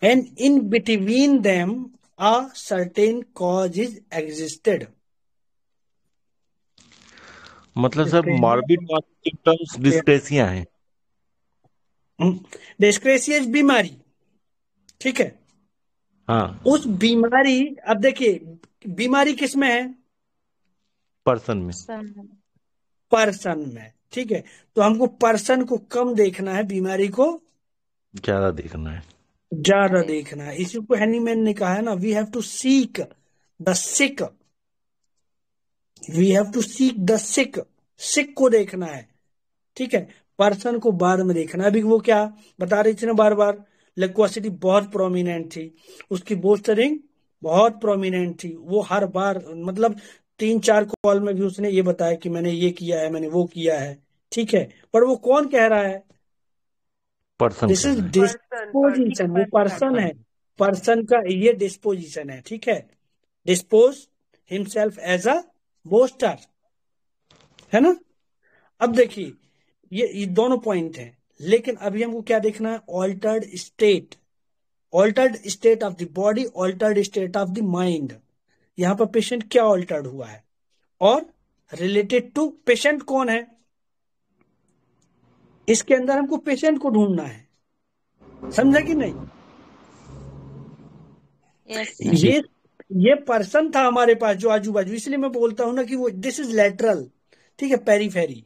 and in between them a certain cause is existed मतलब sir morbid symptoms dyscrasia है। Dyscrasia बीमारी ठीक है? हाँ। उस बीमारी अब देखिए बीमारी किसमें है? पर्सन में। पर्सन में। ठीक है? तो हमको पर्सन को कम देखना है बीमारी को ज़्यादा देखना है। ज़्यादा देखना है। इसी को हैनीमैन ने कहा है ना we have to seek the sick we have to seek the sick sick को देखना है। ठीक है? पर्सन को बाद में देखना है। अभी वो क्या बता रही थी ना बार बार लेक्वासिटी बहुत प्रोमिनेंट थी। उसकी बोस्टरिंग बहुत प्रोमिनेंट थी। वो हर बार मतलब तीन चार कॉल में भी उसने ये बताया कि मैंने ये किया है मैंने वो किया है। ठीक है? पर वो कौन कह रहा है? पर्सन दिस इज़ डिस्पोजिशन वो पर्सन है। पर्सन का ये डिस्पोजिशन है। ठीक है? Dispose himself as a boaster है ना? अब देखिए ये ये दोनों पॉइंट है। लेकिन अभी हमको क्या देखना है? Altered state altered state of the body altered state of the mind यहाँ पर पेशेंट क्या ऑल्टर्ड हुआ है? और रिलेटेड टू पेशेंट कौन है? इसके अंदर हमको पेशेंट को ढूंढना है। समझा कि नहीं? यस जी ये ये पर्सन था हमारे पास जो आजू बाजू इसलिए मैं बोलता हूँ ना कि वो दिस इज़ लेटरल ठीक है पेरीफेरी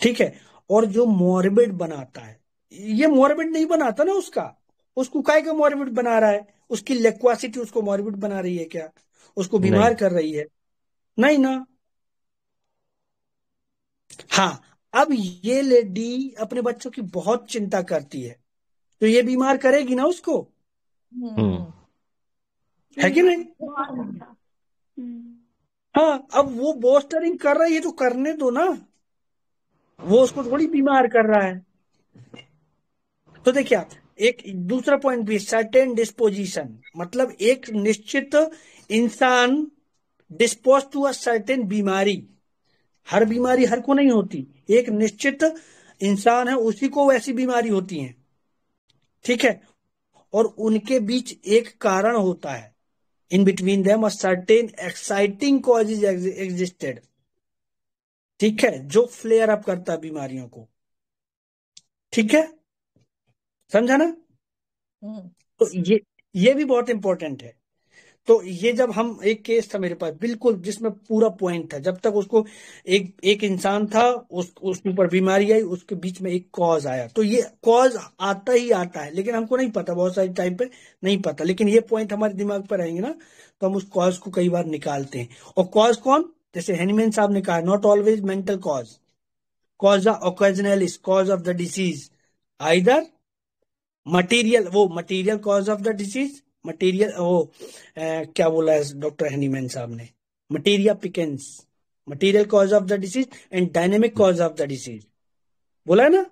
ठीक है और जो मॉर्बिड बनाता है ये मॉर्बिड नहीं बनाता ना उसका उसको काय का मॉर्बिड बना रहा है उसकी लेक्वासिटी उसको मॉर्बिड बना रही है क्या उसको बीमार कर रही है नहीं ना। हाँ अब ये लेडी अपने बच्चों की बहुत चिंता करती है तो ये बीमार करेगी ना उसको? हम्म। है कि नहीं? हाँ अब वो बोस्टरिंग कर रही है, ये तो करने दो ना, वो उसको थोड़ी बीमार कर रहा है। तो देखिए आप, एक दूसरा पॉइंट भी सर्टेन डिस्पोजिशन मतलब एक निश्चित इंसान डिस्पोज टू अ सर्टेन बीमारी। हर बीमारी हर को नहीं होती। एक निश्चित इंसान है, उसी को वैसी बीमारी होती है। ठीक है? और उनके बीच एक कारण होता है। In between them certain exciting causes existed ठीक है? जो फ्लेयर अप करता है बीमारियों को। ठीक है? समझा ना? तो ये ये भी बहुत इंपॉर्टेंट है। तो ये जब हम एक केस था मेरे पास, बिल्कुल जिसमें पूरा पॉइंट था। जब तक उसको एक एक इंसान था, उस उसके ऊपर बीमारी आई, उसके बीच में एक कॉज आया। तो ये कॉज आता ही आता है, लेकिन हमको नहीं पता, बहुत सारे टाइम पे नहीं पता। लेकिन ये पॉइंट हमारे दिमाग पर आएँगे ना तो हम उस कॉज को कई बार निकालते हैं। और कॉज कौन? जैसे हेनीमैन साहब ने कहा not always mental cause cause occasionalis cause of the disease either material वो material cause of the disease material वो क्या बोला है डॉक्टर हेनीमैन साहब ने? Materia peccans material cause of the disease and dynamic cause of the disease बोला है ना?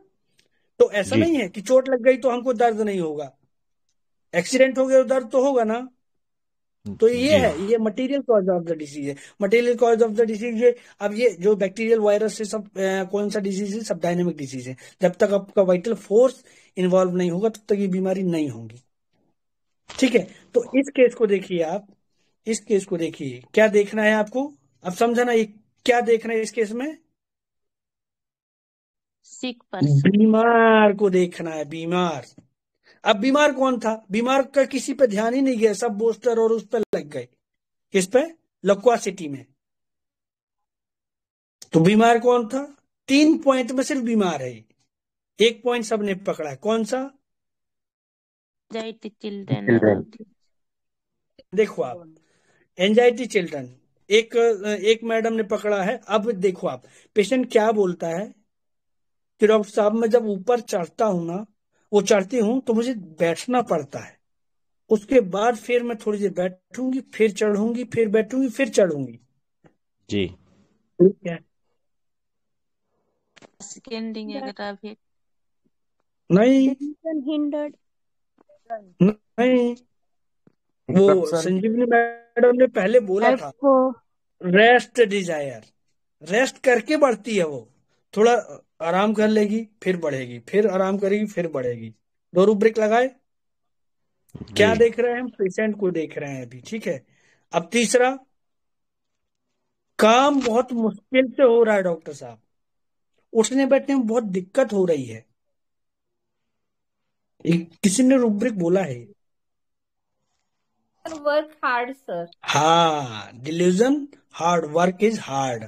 तो ऐसा नहीं है कि चोट लग गई तो हमको दर्द नहीं होगा। एक्सीडेंट हो गया तो दर्द तो होगा ना? तो ये है ये material cause of the disease है। Material cause of the disease ये अब ये जो बैक्टीरियल वायरस से सब अ, कौन सा डिसीज है? सब डायनेमिक डिसीज है। जब तक आपका वाइटल फोर्स इन्वॉल्व नहीं होगा तब तक ये बीमारी नहीं होगी। ठीक है? तो इस केस को देखिए आप। इस केस को देखिए। क्या देखना है आपको? अब समझना ये क्या देखना है इस केस में? सिक बीमार को देखना है बीमार। अब बीमार कौन था? बीमार का किसी पे ध्यान ही नहीं गया सब बोस्टर और उस पर लग गए। किस पे? लक्वा सिटी में। तो बीमार कौन था? तीन पॉइंट में सिर्फ़ बीमार है। एक पॉइंट सबने पकड़ा है। कौन सा? एंजाइटी चिल्ड्रन देखो आप एंजाइटी चिल्ड्रन एक एक मैडम ने पकड़ा है अब देखो आप पेशेंट क्या बोलता है? कि डॉक्टर साहब मैं जब ऊपर चढ़ता हूँ ना वो चढ़ती हूँ तो मुझे बैठना पड़ता है। उसके बाद फिर मैं थोड़ी देर बैठूँगी फिर चढ़ूँगी फिर बैठूँगी फिर चढ़ूँगी। जी। ठीक है। स्कैंडिंग वगैरह भी। नहीं। नहीं वो संजीवनी मैडम ने पहले बोला था रेस्ट डिज़ायर रेस्ट करके बढ़ती है वो। थोड़ा आराम कर लेगी फिर बढ़ेगी फिर आराम करेगी फिर बढ़ेगी। दो रूब्रिक लगाए। क्या देख रहे हैं हम? पेशेंट को देख रहे हैं अभी ठीक है? अब तीसरा काम बहुत मुश्किल से हो रहा है डॉक्टर साहब। उठने बैठने में बहुत दिक्कत हो रही है। एक- किसी ने रूब्रिक बोला है। वर्क हार्ड सर हाँ delusion hard work is hard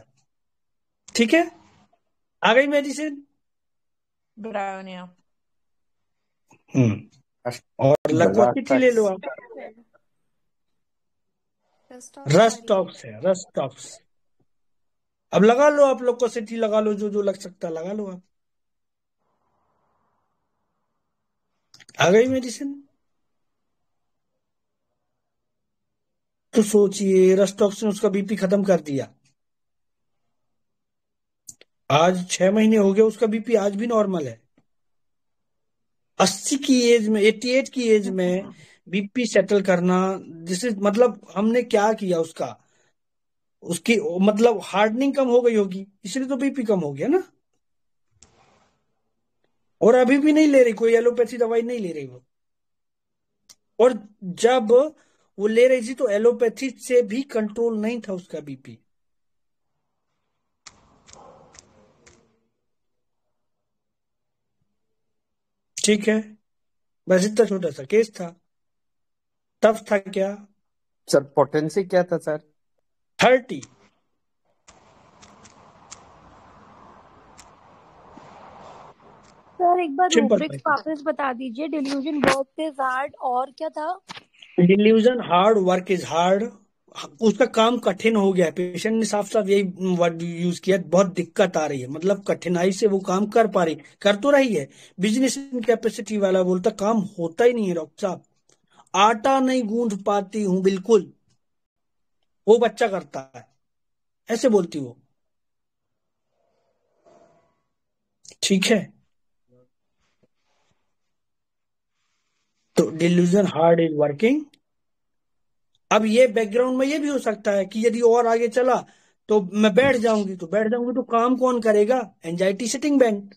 ठीक है? आ गई मेडिसिन ब्रायोनिया हम्म। और लक्वासिटी ले लो आप। रस टॉक्स है रस टॉक्स अब लगा लो आप लक्वासिटी लगा लो जो जो लग सकता है लगा लो आप। आ गई मेडिसिन तो सोचिए रस्टॉक्स ने उसका बीपी खत्म कर दिया। आज छह महीने हो गए, उसका बीपी आज भी नॉर्मल है। अस्सी की एज में एट्टी एट की एज में बीपी सेटल करना जिसे मतलब हमने क्या किया उसका? उसकी मतलब हार्डनिंग कम हो गई होगी, इसलिए तो बीपी कम हो गया ना। और अभी भी नहीं ले रही कोई एलोपैथी दवाई नहीं ले रही वो। और जब वो ले रही थी तो एलोपैथी से भी कंट्रोल नहीं था उसका बीपी ठीक है? बस इतना छोटा सा केस था। तब था क्या? सर पोटेंसी क्या था सर? थर्टी। सर एक बार रूब्रिक्स वापस बता दीजिए डिल्यूजन वर्क इज़ हार्ड और क्या था? Delusion hard work is hard उसका काम कठिन हो गया। है पेशेंट ने साफ़ साफ़ यही वर्ड यूज़ किया बहुत दिक्कत आ रही है। मतलब कठिनाई से वो काम कर पा रही कर तो रही है। बिज़नेस कैपेसिटी वाला बोलता काम होता ही नहीं है डॉक्टर साहब। आटा नहीं गूंथ पाती हूँ बिल्कुल। वो बच्चा करता है। ऐसे बोलती वो ठीक है? तो डिल्यूजन हार्ड इज़ वर्किंग अब ये बैकग्राउंड में ये भी हो सकता है कि यदि और आगे चला तो मैं बैठ जाऊँगी तो बैठ जाऊँगी तो काम कौन करेगा? एंजाइटी सिटिंग बैंक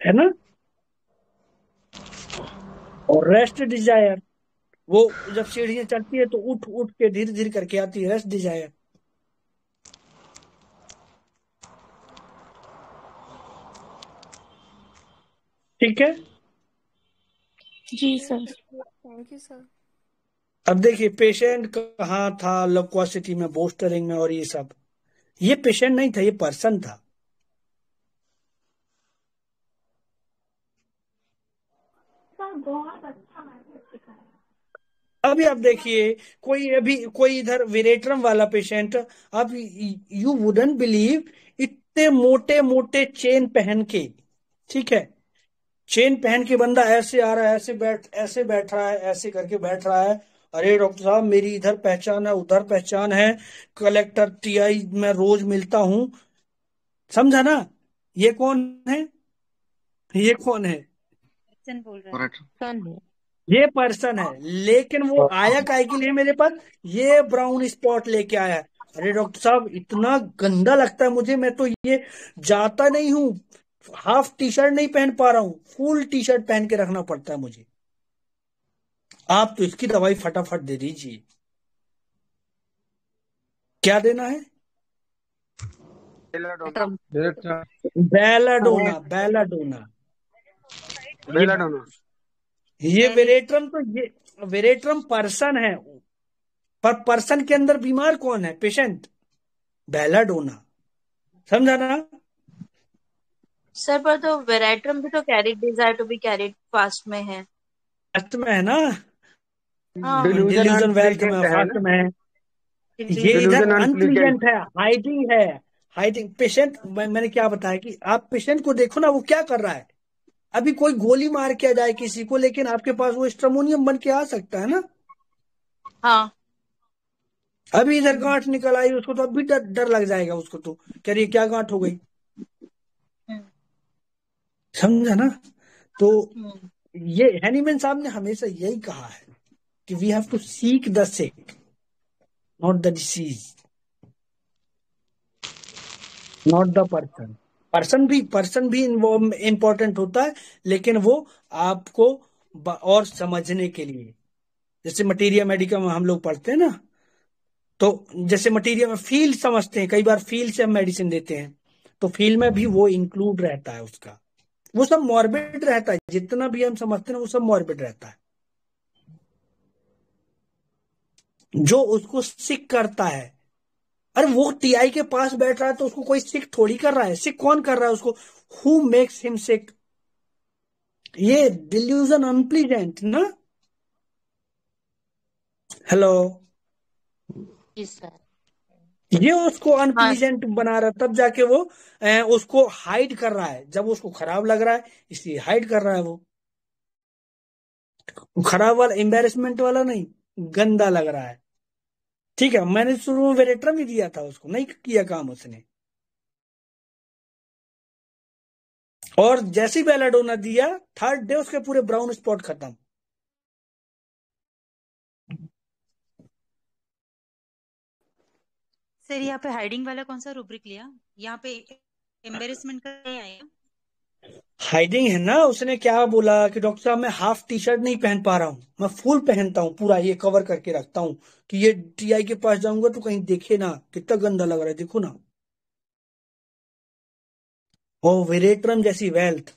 है ना? और रेस्ट डिज़ायर वो जब सीढ़ियाँ चढ़ती है तो उठ उठ के धीरे धीरे करके आती है रेस्ट डिज़ायर ठीक है? जी सर थैंक यू सर अब देखिए पेशेंट कहाँ था लोक्वासिटी में बोस्टरिंग में और ये सब। ये पेशेंट नहीं था ये पर्सन था। अभी आप देखिए कोई अभी कोई इधर विरेट्रम वाला पेशेंट अब यू वुडन बिलीव इतने मोटे मोटे चेन पहन के ठीक है? चेन पहन के बंदा ऐसे आ रहा है ऐसे बैठ ऐसे बैठ रहा है ऐसे करके बैठ रहा है। अरे डॉक्टर साहब मेरी इधर पहचान है उधर पहचान है। कलेक्टर टीआई मैं रोज मिलता हूँ। समझा ना? ये कौन है? ये कौन है? बोल है। ये पर्सन है। लेकिन वो आया काय के लिए मेरे पास? ये ब्राउन स्पॉट लेके आया। है अरे डॉक्टर साहब इतना गंदा लगता है मुझे मैं तो ये जाता नहीं हूँ। हाफ़ टी शर्ट नहीं पहन पा रहा हूँ फुल टी शर्ट पहन के रखना पड़ता है मुझे। आप तो इसकी दवाई फटाफट दे दीजिए। क्या देना है? Belladonna belladonna. बेलाडोना। ये वेरेट्रम तो ये वेरेट्रम पर्सन है। पर पर्सन के अंदर बीमार कौन है? पेशेंट। बेलाडोना। समझा ना? सर पर तो वेराइट्रम भी तो carried desire to be carried fast में है। फास्ट में है ना? हाँ। डिल्यूजन वेल्थ में फास्ट में ये इधर अनप्लीजेंट है हाइडिंग है। हाइडिंग पेशेंट मैं, मैंने क्या बताया कि आप पेशेंट को देखो ना वो क्या कर रहा है? अभी कोई गोली मार के जाए किसी को लेकिन आपके पास वो स्ट्रमोनियम बन के आ सकता है ना? हाँ। अभी इधर गांठ निकल आई उसको तो अभी डर डर लग जाएगा उसको तो। कह रही क्या गांठ हो गई? समझा ना? तो ये हैनीमैन साहब ने हमेशा यही कहा है कि we have to seek the sick not the disease not the person person भी पर्सन भी इंपॉर्टेंट होता है लेकिन वो आपको और समझने के लिए। जैसे मटीरिया मेडिका में हम लोग पढ़ते हैं ना तो जैसे मटीरिया में फील समझते हैं कई बार फील से हम मेडिसिन देते हैं तो फील में भी वो इंक्लूड रहता है उसका। वो सब मॉर्बिड रहता है। जितना भी हम समझते हैं, वो सब मॉर्बिड रहता है। जो उसको सिक करता है, अरे वो टीआई के पास बैठ रहा है तो उसको कोई सिक थोड़ी कर रहा है। सिक कौन कर रहा है उसको? हु मेक्स हिम सिक ये डिल्यूजन अनप्लीजेंट ना? हेलो ये उसको अनप्लीजेंट हाँ. बना रहा है तब जाके वो ए, उसको हाइड कर रहा है। जब उसको खराब लग रहा है इसलिए हाइड कर रहा है वो। खराब वाला एम्बेरसमेंट वाला नहीं गंदा लग रहा है। ठीक है मैंने शुरू में वेरेट्रम ही दिया था उसको नहीं किया काम उसने। और जैसी बेलाडोना दिया थर्ड डे उसके पूरे ब्राउन स्पॉट खत्म। सर यहाँ पे हाइडिंग वाला कौन सा रूब्रिक लिया? यहाँ पे एम्बेरसमेंट का नहीं आया। हाइडिंग है ना? उसने क्या बोला कि डॉक्टर साहब, मैं हाफ़ टी शर्ट नहीं पहन पा रहा हूँ। मैं फुल पहनता हूँ, पूरा ये कवर करके रखता हूँ कि ये टीआई के पास जाऊँगा तो कहीं देखे ना, कितना गंदा लग रहा है, देखो ना। ओ वेरेट्रम जैसी वेल्थ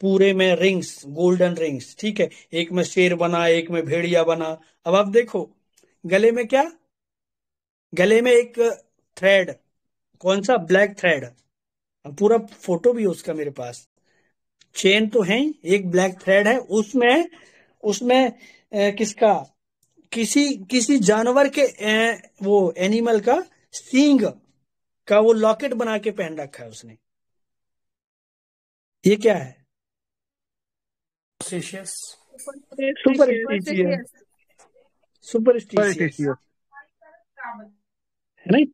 पूरे में रिंग्स गोल्डन रिंग्स ठीक है? एक में शेर बना, एक में भेड़िया बना। अब आप देखो, गले में क्या? गले में एक थ्रेड कौन सा ब्लैक थ्रेड पूरा फ़ोटो भी है उसका मेरे पास। चेन तो है एक ब्लैक थ्रेड है। उसमें उसमें किसका? किसी किसी जानवर के अ, वो एनिमल का सींग का वो लॉकेट बना के पहन रखा है उसने। ये क्या है? Superstitious. सुपरस्टिशियस सुपरस्टिशियस नहीं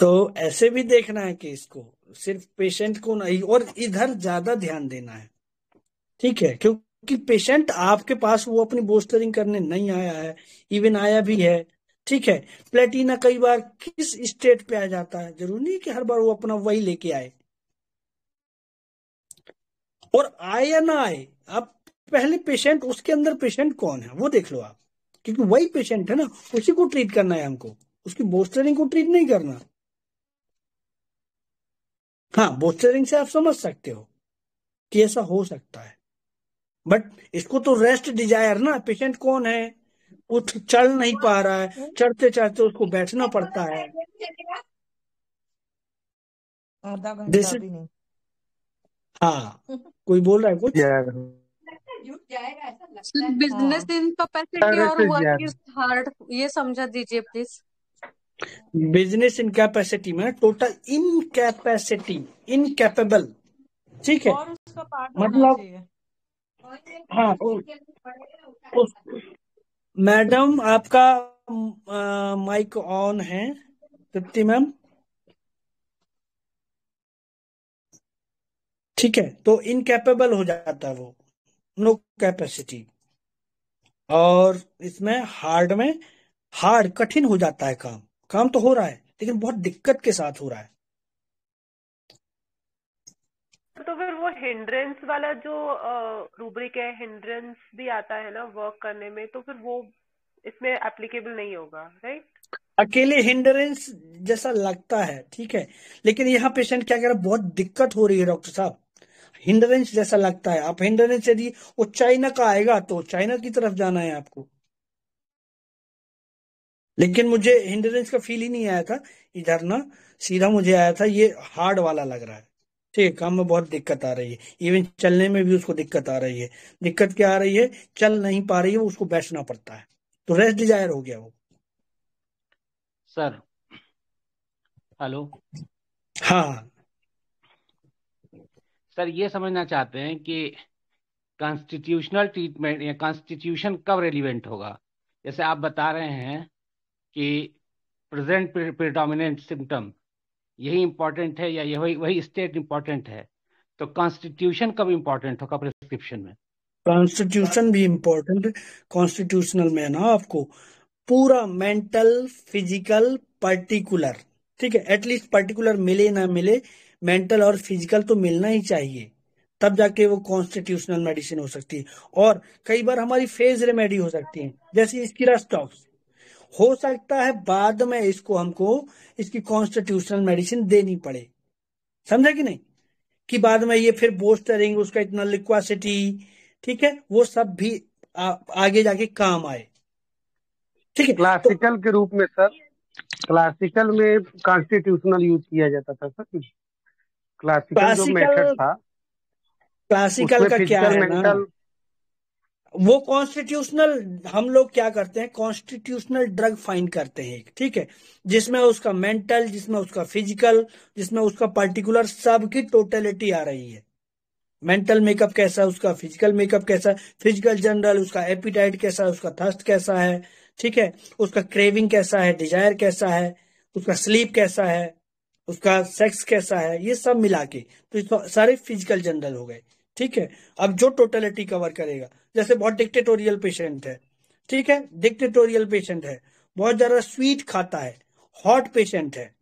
तो ऐसे भी देखना है कि इसको, सिर्फ़ पेशेंट को नहीं, और इधर ज़्यादा ध्यान देना है। ठीक है? क्योंकि पेशेंट आपके पास वो अपनी बोस्टरिंग करने नहीं आया है इवन आया भी है। ठीक है? प्लेटिना कई बार किस स्टेट पे आ जाता है? ज़रूरी नहीं कि हर बार वो अपना वही लेके आए। और आए या ना आए, आप पहले पेशेंट उसके अंदर पेशेंट कौन है? वो देख लो आप। क्योंकि वही पेशेंट है ना, उसी को ट्रीट करना है हमको। उसकी बोस्टरिंग को ट्रीट नहीं करना। हाँ बोस्टरिंग से आप समझ सकते हो कि ऐसा हो सकता है। बट इसको तो रेस्ट डिज़ायर ना पेशेंट कौन है? उठ चल नहीं पा रहा है। चढ़ते चढ़ते उसको बैठना पड़ता है। आधा दिस घंटा भी नहीं। हाँ कोई बोल रहा है कुछ? बिज़नेस इन कैपेसिटी और वर्क इज़ हार्ड ये समझा दीजिए प्लीज़ बिज़नेस इनकैपेसिटी में टोटल इनकैपेसिटी इनकैपेबल। ठीक है? मतलब हाँ उस मैडम आपका माइक ऑन है तृप्ति मैम। ठीक है तो इनकैपेबल हो जाता है वो। No capacity. और इसमें हार्ड में हार्ड कठिन हो जाता है काम। काम तो हो रहा है लेकिन बहुत दिक्कत के साथ हो रहा है। तो फिर वो हिंड्रेंस वाला जो रूब्रिक है हिंड्रेंस भी आता है ना वर्क करने में तो फिर वो इसमें एप्लीकेबल नहीं होगा राइट अकेले हिंडरेंस जैसा लगता है ठीक है लेकिन यहाँ पेशेंट क्या कह रहा है बहुत दिक्कत हो रही है डॉक्टर साहब। हिंडरेंस जैसा लगता है। आप हिंडरेंस यदि वो चाइना का आएगा तो चाइना की तरफ़ जाना है आपको। लेकिन मुझे हिंडरेंस का फील ही नहीं आया था। इधर ना सीधा मुझे आया था ये हार्ड वाला लग रहा है। ठीक है काम में बहुत दिक्कत आ रही है। इवन चलने में भी उसको दिक्कत आ रही है। दिक्कत क्या आ रही है? चल नहीं पा रही है उसको बैठना पड़ता है। तो रेस्ट डिज़ायर हो गया वो। सर हेलो हाँ। सर ये समझना चाहते हैं कि कॉन्स्टिट्यूशनल ट्रीटमेंट या कॉन्स्टिट्यूशन कब रेलिवेंट होगा? जैसे आप बता रहे हैं कि प्रेजेंट प्रिडोमिनेंट सिम्टम यही इम्पोर्टेंट है या ये वही वही स्टेट इम्पोर्टेंट है तो कॉन्स्टिट्यूशन कब इम्पोर्टेंट होगा प्रिस्क्रिप्शन में? कॉन्स्टिट्यूशन भी इम्पोर्टेंट कॉन्स्टिट्यूशनल में ना आपको। पूरा मेंटल फ़िज़िकल पर्टिकुलर ठीक है? एटलीस्ट पर्टिकुलर मिले ना मिले मेंटल और फ़िज़िकल तो मिलना ही चाहिए। तब जाके वो कॉन्स्टिट्यूशनल मेडिसिन हो सकती है। और कई बार हमारी फ़ेज़ रेमेडी हो सकती है, जैसे इसकी रस्टॉक्स हो सकता है बाद में इसको हमको इसकी कॉन्स्टिट्यूशनल मेडिसिन देनी पड़े। समझा कि नहीं? कि बाद में ये फिर बोस्टरिंग उसका इतना लिक्वासिटी ठीक है वो सब भी आ, आगे जाके काम आए। ठीक है क्लासिकल तो क्लासिकल के रूप में सर क्लासिकल में कॉन्स्टिट्यूशनल यूज़ किया जाता था सर क्लासिकल जो मेथड था क्लासिकल का क्या है ना? वो कॉन्स्टिट्यूशनल हम लोग क्या करते हैं? कॉन्स्टिट्यूशनल ड्रग फाइंड करते हैं, ठीक है? जिसमें उसका मेंटल जिसमें उसका फ़िज़िकल जिसमें उसका पर्टिकुलर सब की टोटलिटी आ रही है। मेंटल मेकअप कैसा है, उसका फ़िज़िकल मेकअप कैसा है? फ़िज़िकल जनरल उसका एपिटाइट कैसा है, उसका थर्स्ट कैसा है, ठीक है? उसका क्रेविंग कैसा है डिज़ायर कैसा है, उसका स्लीप कैसा है, उसका सेक्स कैसा है, ये सब मिला के तो सारे फ़िज़िकल जनरल हो गए, ठीक है? अब जो टोटलिटी कवर करेगा जैसे बहुत डिक्टेटोरियल पेशेंट है ठीक है? डिक्टेटोरियल पेशेंट है। बहुत ज़्यादा स्वीट खाता है। हॉट पेशेंट है।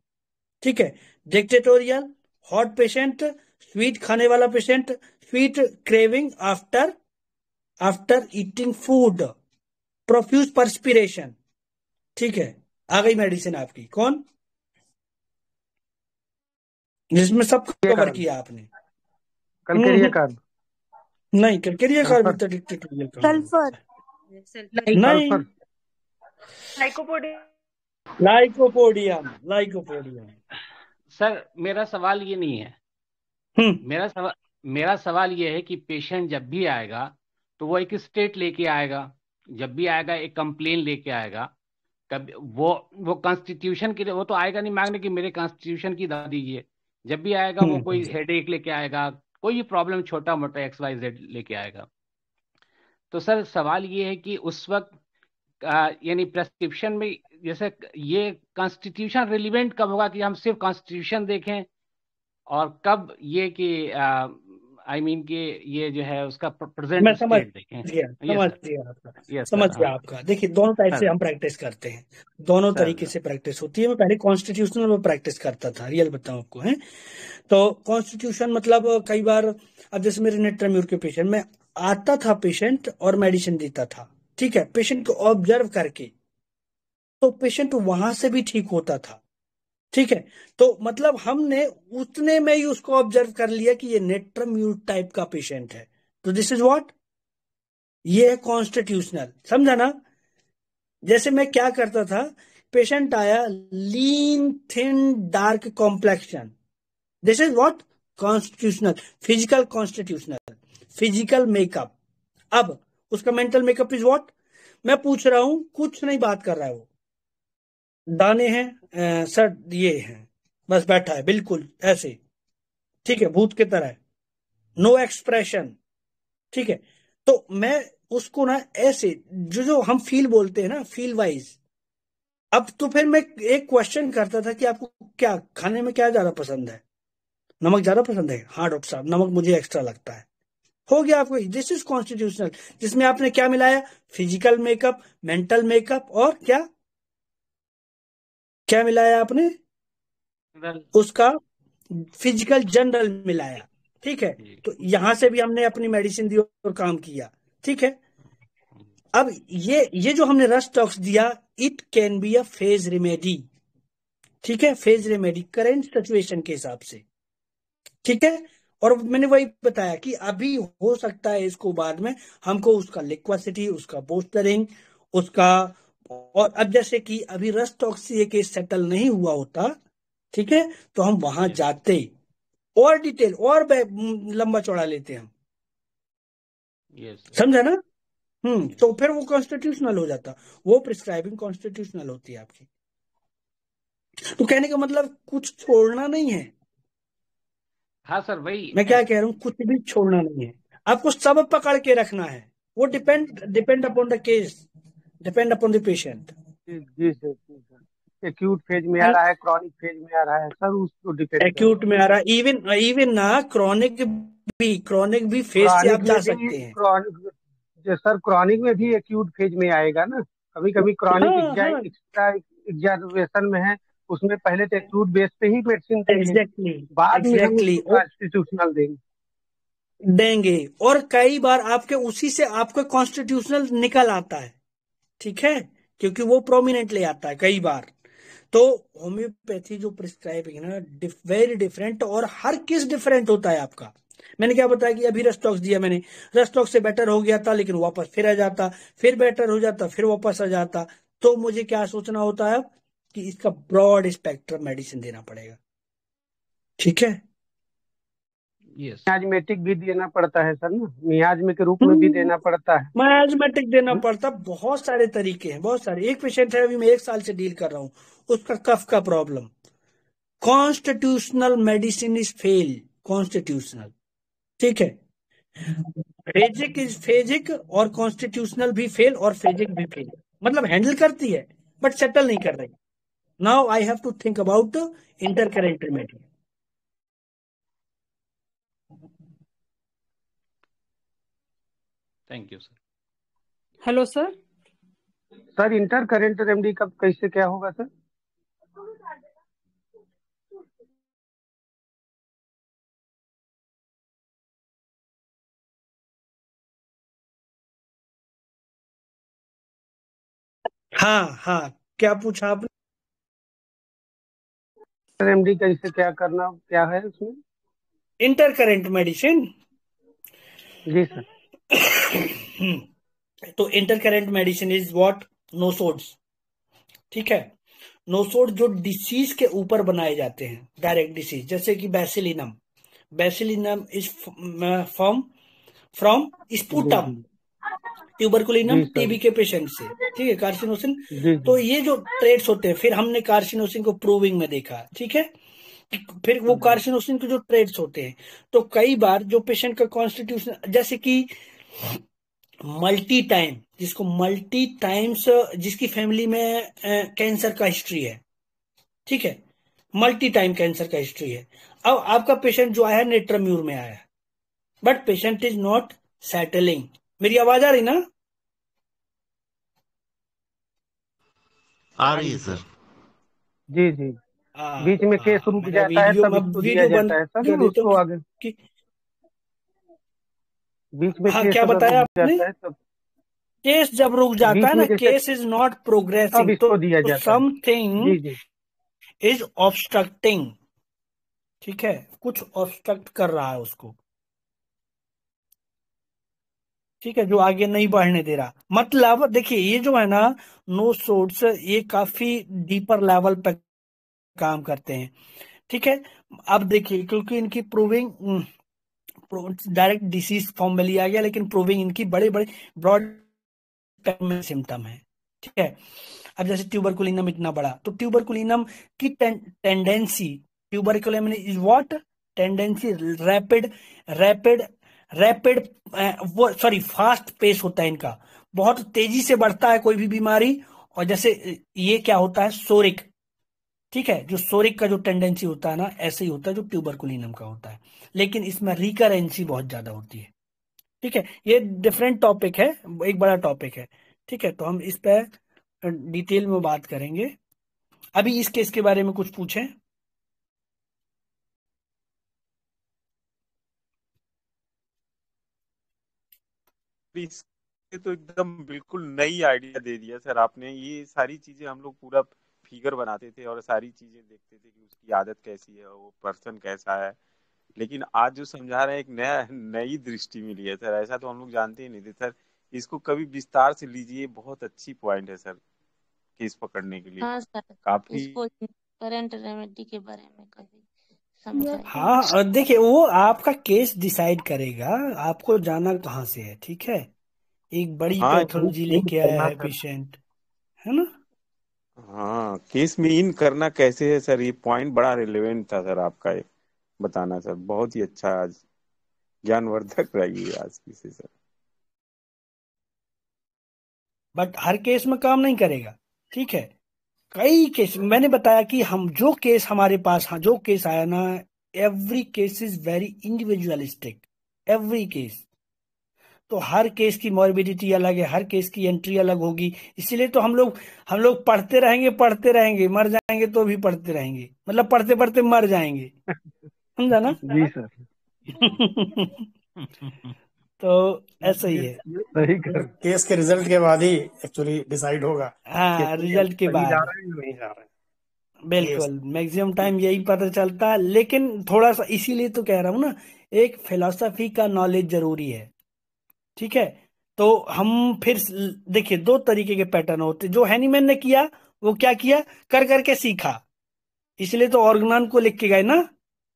ठीक है? डिक्टेटोरियल हॉट पेशेंट स्वीट खाने वाला patient sweet craving after after eating food profuse perspiration ठीक है? आ गई मेडिसिन आपकी। कौन? जिसमें सब कवर किया आपने। कलकेरिया कार्ब नहीं कलकेरिया कार्ब तो डिक्टेटोरियल का सल्फ़र। नहीं। लाइकोपोडियम। Lycopodium lycopodium. सर मेरा सवाल ये नहीं है। हम्म। मेरा सवाल मेरा सवाल ये है कि पेशेंट जब भी आएगा तो वो एक स्टेट लेके आएगा जब भी आएगा एक कंप्लेन लेके आएगा कभी वो वो कॉन्स्टिट्यूशन की वो तो आएगा नहीं मांगने की मेरे कॉन्स्टिट्यूशन की दवा दीजिए जब भी आएगा वो हम्म। कोई हेडेक लेके आएगा कोई प्रॉब्लम छोटा मोटा एक्स वाई जेड लेके आएगा। तो सर, सवाल ये है कि उस वक्त यानी प्रेस्क्रिप्शन में जैसे ये कॉन्स्टिट्यूशन रिलीवेंट कब होगा कि हम सिर्फ़ कॉन्स्टिट्यूशन देखें? और कब ये कि आई मीन कि ये जो है उसका प्रेजेंट मैं समझ गया समझ गया आपका समझ गया हाँ। आपका। देखिए दोनों टाइप से हम प्रैक्टिस करते हैं। दोनों तरीके से प्रैक्टिस होती है। मैं पहले कॉन्स्टिट्यूशनल में प्रैक्टिस करता था रियल बताऊँ आपको है। तो कॉन्स्टिट्यूशन मतलब कई बार अब जैसे मेरे नेट ट्रम्यूर के पेशेंट में आता था पेशेंट और मेडिसिन देता था ठीक है? पेशेंट को ऑब्ज़र्व करके। तो पेशेंट वहाँ से भी ठीक होता था। ठीक है? तो मतलब हमने उतने में ही उसको ऑब्ज़र्व कर लिया कि ये नेट्रम्यूट टाइप का पेशेंट है। तो दिस इज़ व्हाट ये है कॉन्स्टिट्यूशनल समझा ना? जैसे मैं क्या करता था? पेशेंट आया lean thin dark complexion this is what constitutional physical constitutional physical makeup अब, उसका मेंटल मेकअप इज़ व्हाट मैं पूछ रहा हूँ, कुछ नहीं बात कर रहा है वो। दाने हैं सर, ये हैं। बस बैठा है, बिल्कुल, ऐसे। ठीक है, भूत की तरह। नो एक्सप्रेशन ठीक है तो मैं उसको ना ऐसे, जो जो हम फील बोलते हैं ना फील वाइज अब तो फिर मैं एक क्वेश्चन करता था कि आपको क्या, खाने में क्या ज़्यादा पसंद है? नमक ज़्यादा पसंद है? हाँ डॉक्टर साहब, नमक मुझे एक्स्ट्रा लगता है। हो गया आपको दिस इज़ कॉन्स्टिट्यूशनल जिसमें आपने क्या मिलाया? फ़िज़िकल मेकअप मेंटल मेकअप और क्या? क्या मिलाया आपने? उसका फ़िज़िकल जनरल मिलाया ठीक है? तो यहाँ से भी हमने अपनी मेडिसिन दी और काम किया ठीक है? अब ये ये जो हमने रस टॉक्स दिया it can be a phase remedy ठीक है? फ़ेज़ रेमेडी करेंट सिचुएशन के हिसाब से ठीक है? और मैंने वही बताया कि अभी हो सकता है इसको बाद में हमको उसका लिक्वासिटी उसका बोस्टरिंग उसका और अब जैसे कि अभी रस टॉक्स ये केस सेटल नहीं हुआ होता ठीक है? तो हम वहाँ जाते और डिटेल और लंबा चौड़ा लेते हम। समझा ना? हम्म तो फिर वो कॉन्स्टिट्यूशनल हो जाता। वो प्रिस्क्राइबिंग कॉन्स्टिट्यूशनल होती है आपकी। तो कहने का मतलब कुछ छोड़ना नहीं है। हाँ सर वही मैं क्या कह रहा हूँ कुछ भी छोड़ना नहीं है। आपको सब पकड़ के रखना है। वो depend depend upon the case depend upon the patient ji sir जी सर एक्यूट फ़ेज़ में आ रहा है क्रॉनिक फ़ेज़ में आ रहा है सर उसको डिपेंड एक्यूट में आ रहा है इवन इवन ना क्रॉनिक भी क्रॉनिक भी फ़ेज़ से आप जा सकते हैं। क्रॉनिक सर क्रॉनिक में भी एक्यूट फ़ेज़ में आएगा ना? कभी कभी क्रॉनिक एक्स्ट्रा एग्जार्वेशन में है उसमें पहले तो एक्यूट बेस पे ही मेडिसिन देंगे बाद में कॉन्स्टिट्यूशनल देंगे। देंगे। और कई बार आपके उसी से आपका कॉन्स्टिट्यूशनल निकल आता है। ठीक है? क्योंकि वो प्रोमिनेंटली आता है, कई बार। तो होम्योपैथी जो प्रिस्क्राइबिंग है ना वेरी डिफरेंट और हर किस डिफरेंट होता है आपका। मैंने क्या बताया कि अभी रस्टॉक्स दिया मैंने। रस्टॉक्स से बेटर हो गया था, लेकिन वापस फिर आ जाता, फिर बेटर हो जाता, फिर वापस आ जाता। तो मुझे क्या सोचना होता है कि इसका ब्रॉड स्पेक्ट्रम मेडिसिन देना पड़ेगा। ठीक है? यस मियाजमेटिक भी देना पड़ता है सर ना? मियाजमे के रूप में भी देना पड़ता है। मैजमेटिक देना पड़ता बहुत सारे तरीके हैं बहुत सारे। एक पेशेंट है अभी मैं एक साल से डील कर रहा हूँ उसका कफ का problem constitutional medicine is fail constitutional ठीक है? फेजिक इज़ फेजिक और कॉन्स्टिट्यूशनल भी फेल और फेजिक भी फेल मतलब हैंडल करती है बट सेटल नहीं कर रही। Now I have to think about intercurrent remedy thank you sir hello sir sir intercurrent remedy कब कैसे क्या होगा सर हाँ हाँ क्या पूछा आपने? रेमेडी कैसे क्या करना क्या है उसमें? इंटर करेंट मेडिसिन जी सर तो intercurrent medicine is what nosodes ठीक है? नोसोड जो डिसीज के ऊपर बनाए जाते हैं डायरेक्ट डिसीज जैसे कि bacillinum bacillinum is from from sputum tuberculinum TB के पेशेंट से. ठीक है कार्सिनोसिन तो ये जो ट्रेड्स होते हैं फिर हमने कार्सिनोसिन को प्रूविंग में देखा ठीक है? फिर वो कार्सिनोसिन के जो ट्रेड्स होते हैं तो कई बार जो पेशेंट का कॉन्स्टिट्यूशन जैसे कि मल्टी टाइम जिसको मल्टी टाइम्स जिसकी फैमिली में कैंसर का हिस्ट्री है। ठीक है? मल्टी टाइम कैंसर का हिस्ट्री है। अब आपका पेशेंट जो आया है नेट्रम्यूर में आया। But patient is not settling. मेरी आवाज़ आ रही ना? आ रही है सर। जी जी। हाँ बीच में केस रुक जाता है वीडियो तब वीडियो बंद है कर देता उसको आगे। कि बीच में हाँ क्या बताया आपने? जाता है तब केस जब रुक जाता है ना केस इज़ नॉट प्रोग्रेसिंग तो समथिंग इज़ ऑब्स्ट्रक्टिंग ठीक है? कुछ ऑब्स्ट्रक्ट कर रहा है उसको। ठीक है जो आगे नहीं बढ़ने दे रहा। मतलब देखिए ये जो है ना नो सोर्स ये काफ़ी डीपर लेवल पे काम करते हैं। ठीक है? अब देखिए क्योंकि इनकी प्रूविंग डायरेक्ट डिसीज फॉर्म में लिया गया, लेकिन प्रूविंग इनकी बड़े बड़े ब्रॉड सिम्टम है, ठीक है? अब जैसे ट्यूबरकुलिनम इतना बड़ा तो ट्यूबरकुलिनम की tendency, tuberculinum is what tendency rapid rapid rapid वो सॉरी फास्ट पेस होता है इनका। बहुत तेज़ी से बढ़ता है कोई भी बीमारी, और जैसे, ये क्या होता है? सोरिक ठीक है, जो सोरिक का जो टेंडेंसी होता है ना, ऐसे ही होता है, जो ट्यूबरकुलिनम का होता है। लेकिन इसमें रिकरेंसी बहुत ज़्यादा होती है। ठीक है, ये डिफरेंट टॉपिक है, एक बड़ा टॉपिक है। ठीक है तो हम इस पर डिटेल में बात करेंगे। अभी इस केस के बारे में कुछ पूछें। तो एकदम बिल्कुल नई आइडिया दे दिया सर आपने ये सारी चीज़ें हम लोग पूरा फिगर बनाते थे और सारी चीज़ें देखते थे कि उसकी आदत कैसी है वो पर्सन कैसा है। लेकिन आज जो समझा रहे हैं एक नया नई दृष्टि मिली है सर। ऐसा तो हम लोग जानते ही नहीं थे। सर इसको कभी विस्तार से लीजिए बहुत अच्छी पॉइंट है सर केस पकड़ने के लिए। हाँ सर काफ़ी इसको करंट रेमेडी के बारे में कभी हाँ और देखिए वो आपका केस डिसाइड करेगा। आपको जाना कहाँ से है ठीक है? एक बड़ी हाँ पैथोलॉजी लेके आया है पेशेंट हाँ केस में इन करना कैसे है सर? ये पॉइंट बड़ा रिलेवेंट था सर आपका ये बताना सर। बहुत ही अच्छा आज ज्ञानवर्धक रही आज की से। सर बट हर केस में काम नहीं करेगा। ठीक है? कई केस, मैंने बताया कि हम जो केस हमारे पास हाँ जो केस आया ना every case is very individualistic every case तो हर केस की मॉर्बिडिटी अलग है हर केस की एंट्री अलग होगी। इसीलिए तो हम लोग हम लोग पढ़ते रहेंगे पढ़ते रहेंगे। मर जाएँगे तो भी पढ़ते रहेंगे। मतलब पढ़ते पढ़ते मर जाएँगे। समझा ना? जी सर। तो ऐसा ही है। सही कर केस के रिज़ल्ट के बाद ही एक्चुअली डिसाइड होगा हाँ रिज़ल्ट के बाद जा रहे हैं नहीं जा रहे हैं। बिल्कुल मैक्सिमम टाइम यही पता चलता है। लेकिन थोड़ा सा इसीलिए तो कह रहा हूँ ना एक फिलोसफी का नॉलेज ज़रूरी है। ठीक है? तो हम फिर देखिए, दो तरीके के पैटर्न होते जो हैनीमैन ने किया, वो क्या किया? कर करके सीखा। इसलिए तो ऑर्गनान को लिख के गए ना,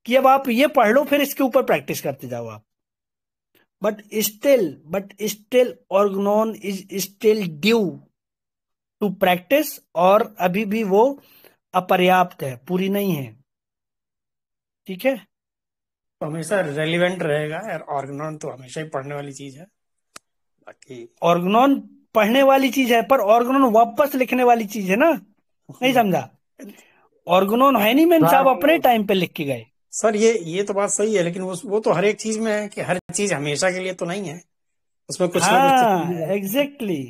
कि अब आप ये पढ़ लो, फिर इसके ऊपर प्रैक्टिस करते जाओ आप। But still but still organon is still due to practice और अभी भी वो अपर्याप्त है, पूरी नहीं है। ठीक है? तो हमेशा रेलिवेंट रहेगा और ऑर्गनॉन तो हमेशा ही पढ़ने वाली चीज़ है। ऑर्गनॉन पढ़ने वाली चीज़ है पर ऑर्गनॉन वापस लिखने वाली चीज़ है ना? नहीं समझा? ऑर्गनॉन है नहीं मैन साहब अपने टाइम पे लिख के गए। सर ये ये तो बात सही है लेकिन वो वो तो हर एक चीज़ में है कि हर चीज़ हमेशा के लिए तो नहीं है। उसमें कुछ तो हाँ एग्जैक्टली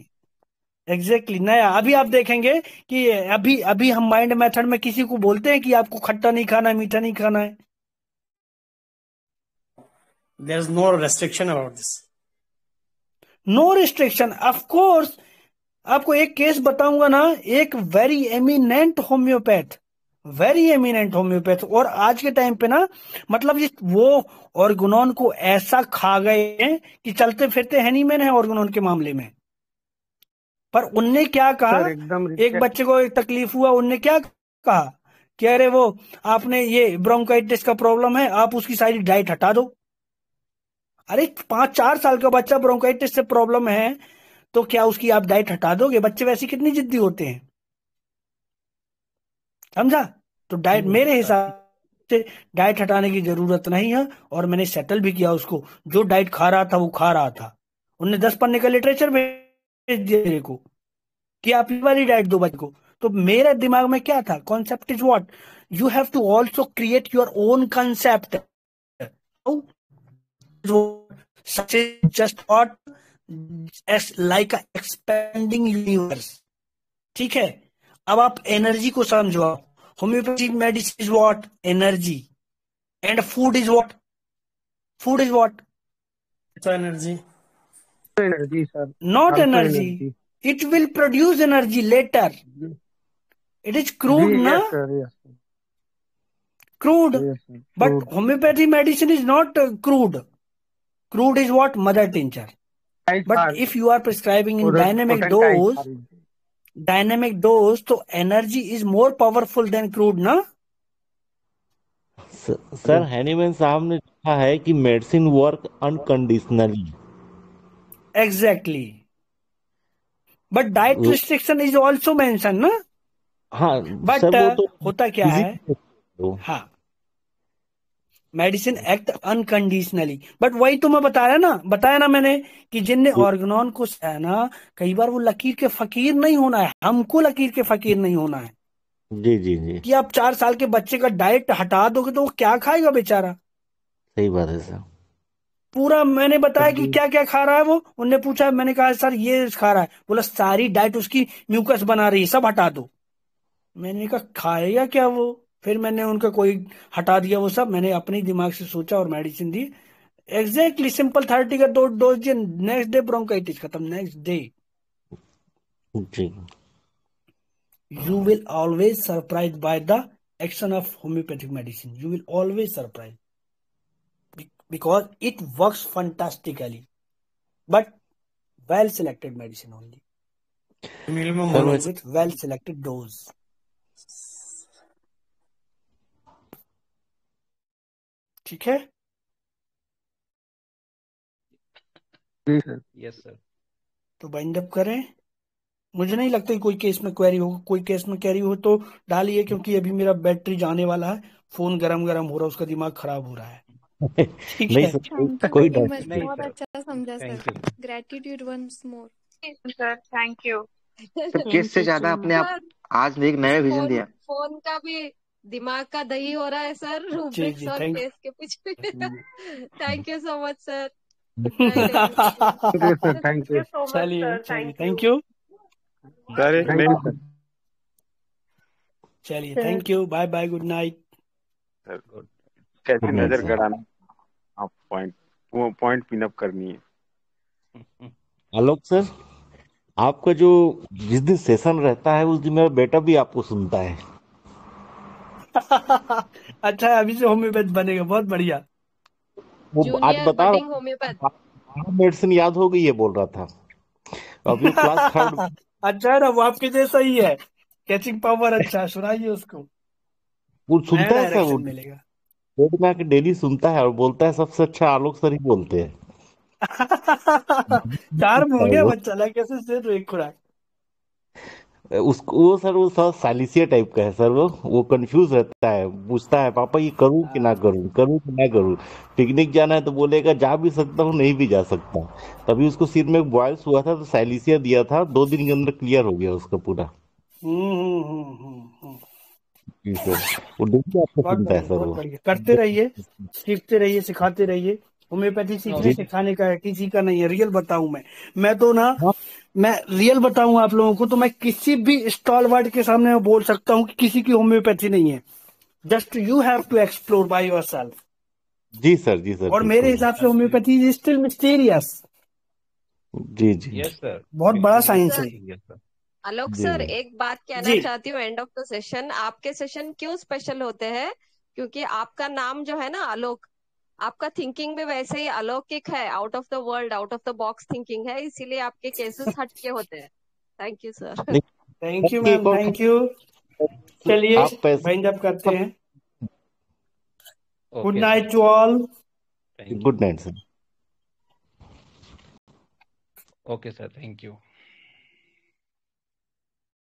एग्जैक्टली नया अभी आप देखेंगे कि अभी अभी हम माइंड मेथड में किसी को बोलते हैं कि आपको खट्टा नहीं खाना है मीठा नहीं खाना है। There is no restriction about this no restriction of course आपको एक केस बताऊँगा ना एक very eminent homeopath very eminent homeopath और आज के टाइम पे ना मतलब ये वो ऑर्गेनॉन को ऐसा खा गए हैं कि चलते फिरते है नहीं मैंने ऑर्गेनॉन के मामले में। पर उनने क्या कहा? एकदम एक बच्चे को एक तकलीफ़ हुआ उनने क्या कहा? कि अरे वो आपने ये ब्रोंकाइटिस का प्रॉब्लम है आप उसकी सारी डाइट हटा दो। अरे पाँच चार साल का बच्चा ब्रोंकाइटिस से प्रॉब्लम है तो क्या उसकी आप डाइट हटा दोगे? बच्चे वैसे कितनी जिद्दी होते हैं? समझा? तो डाइट मेरे हिसाब से डाइट हटाने की ज़रूरत नहीं है और मैंने सेटल भी किया उसको। जो डाइट खा रहा था वो खा रहा था। उनने दस पन्ने का लिटरेचर भेज दिया मेरे को कि आप ये वाली डाइट दो बच्चे को। तो मेरे दिमाग में क्या था? Concept is what you have to also create your own concept just what like expanding universe ठीक है? अब आप एनर्जी को समझो homeopathic medicine is what energy and food is what food is what energy energy sir not energy. It will produce energy later. It is crude, जी na? Yes sir yes Crude. yes sir. Crude. is uh, what? Mother tincture. But if you are prescribing in dynamic dose, dynamic dose, so energy is more powerful than crude, na? Sir Hahnemann साहब ने लिखा है कि medicine work unconditionally Exactly. But diet वो- restriction is also mentioned, na? हाँ But sir वो uh, तो होता क्या है हाँ मेडिसिन एक्ट अनकंडीशनली बट वही तो मैं बताया ना बताया ना मैंने कि जिनने ऑर्गेनॉन को है ना कई बार वो लकीर के फकीर नहीं होना है हमको लकीर के फकीर नहीं होना है। जी जी जी। कि आप चार साल के बच्चे का डाइट हटा दोगे तो वो क्या खाएगा बेचारा? सही बात है सर। पूरा मैंने बताया कि क्या क्या खा रहा है वो? उनने पूछा मैंने कहा सर ये खा रहा है। बोला सारी डाइट उसकी म्यूकस बना रही है सब हटा दो। मैंने कहा खाएगा क्या वो? फिर मैंने उनका कोई हटा दिया वो सब मैंने अपने दिमाग से सोचा और मेडिसिन दी। एग्जैक्टली सिंपल थर्टी का डोज दिया नेक्स्ट डे ब्रोंकाइटिस खत्म next day you will always surprise by the action of homeopathic medicine you will always surprise because it work fantastically but well selected medicine only with well selected dose ठीक है? जी सर। Yes sir तो bind up करें। मुझे नहीं लगता कि कोई केस में क्वेरी हो कोई केस में क्वेरी हो तो डालिए क्योंकि अभी मेरा बैटरी जाने वाला है। फ़ोन गरम गरम हो रहा है उसका दिमाग खराब हो रहा है। ठीक नहीं है? सर कोई थैंक यू नहीं। बहुत अच्छा समझा sir gratitude once more sir thank you case से ज़्यादा अपने आप आज एक नया विजन दिया? फ़ोन का भी दिमाग का दही हो रहा है सर। रूब्रिक्स और थैंक केस के पीछे। Thank you so much sir thank you चलिए थैंक यू चलिए thank you bye bye good night sir कैसी नज़र गड़ाना? आप पॉइंट वो पॉइंट पिन अप करनी है। आलोक सर आपका जो जिस दिन सेशन रहता है उस दिन मेरा बेटा भी आपको सुनता है। अच्छा अभी से होम्योपैथ बनेगा बहुत बढ़िया। वो आज जूनियर बता मेडिसिन याद हो गई है बोल रहा था। अभी क्लास थर्ड अच्छा है ना वो आपके जैसा ही है। कैचिंग पावर अच्छा सुनाइए उसको। वो नया सुनता है सर वो? डायरेक्शन मिलेगा। बेड में आके डेली सुनता है और बोलता है सबसे अच्छा आलोक सर ही बोलते हैं। चार्म हो गया बच्चा कैसे से तो एक खुराक? उसको वो सर वो थोड़ा सालिसिया टाइप का है सर वो वो कंफ्यूज रहता है पूछता है पापा ये करूँ कि ना करूँ? करूँ कि ना करूँ? पिकनिक जाना है तो बोलेगा जा भी सकता हूँ नहीं भी जा सकता। तभी उसको सिर में बॉयल्स हुआ था तो साइलिसिया दिया था दो दिन के अंदर क्लियर हो गया उसका पूरा। हम्म हम्म हम्म सर वो डेली आपको सुनता है सर वो। करते रहिए सीखते रहिए सिखाते रहिए। होम्योपैथी सीखने सिखाने का है किसी का नहीं है रियल बताऊँ मैं। मैं तो ना हाँ। मैं रियल बताऊँ आप लोगों को तो मैं किसी भी स्टॉल वर्ड के सामने मैं बोल सकता हूँ कि किसी की होम्योपैथी नहीं है। Just you have to explore by yourself ji sir जी सर और मेरे हिसाब से होम्योपैथी इज़ स्टिल मिस्टीरियस जी जी। यस सर बहुत बड़ा साइंस है। Sir yes sir Alok sir एक बात कहना चाहती हूँ एंड ऑफ़ द सेशन आपके सेशन क्यों स्पेशल होते हैं? क्योंकि आपका नाम जो है ना आलोक आपका थिंकिंग भी वैसे ही अलौकिक है out of the world out of the box thinking है इसीलिए आपके केसेस हटके होते हैं। Thank you sir thank you ma'am thank you चलिए जब करते हैं। Good night to all good night sir okay sir thank you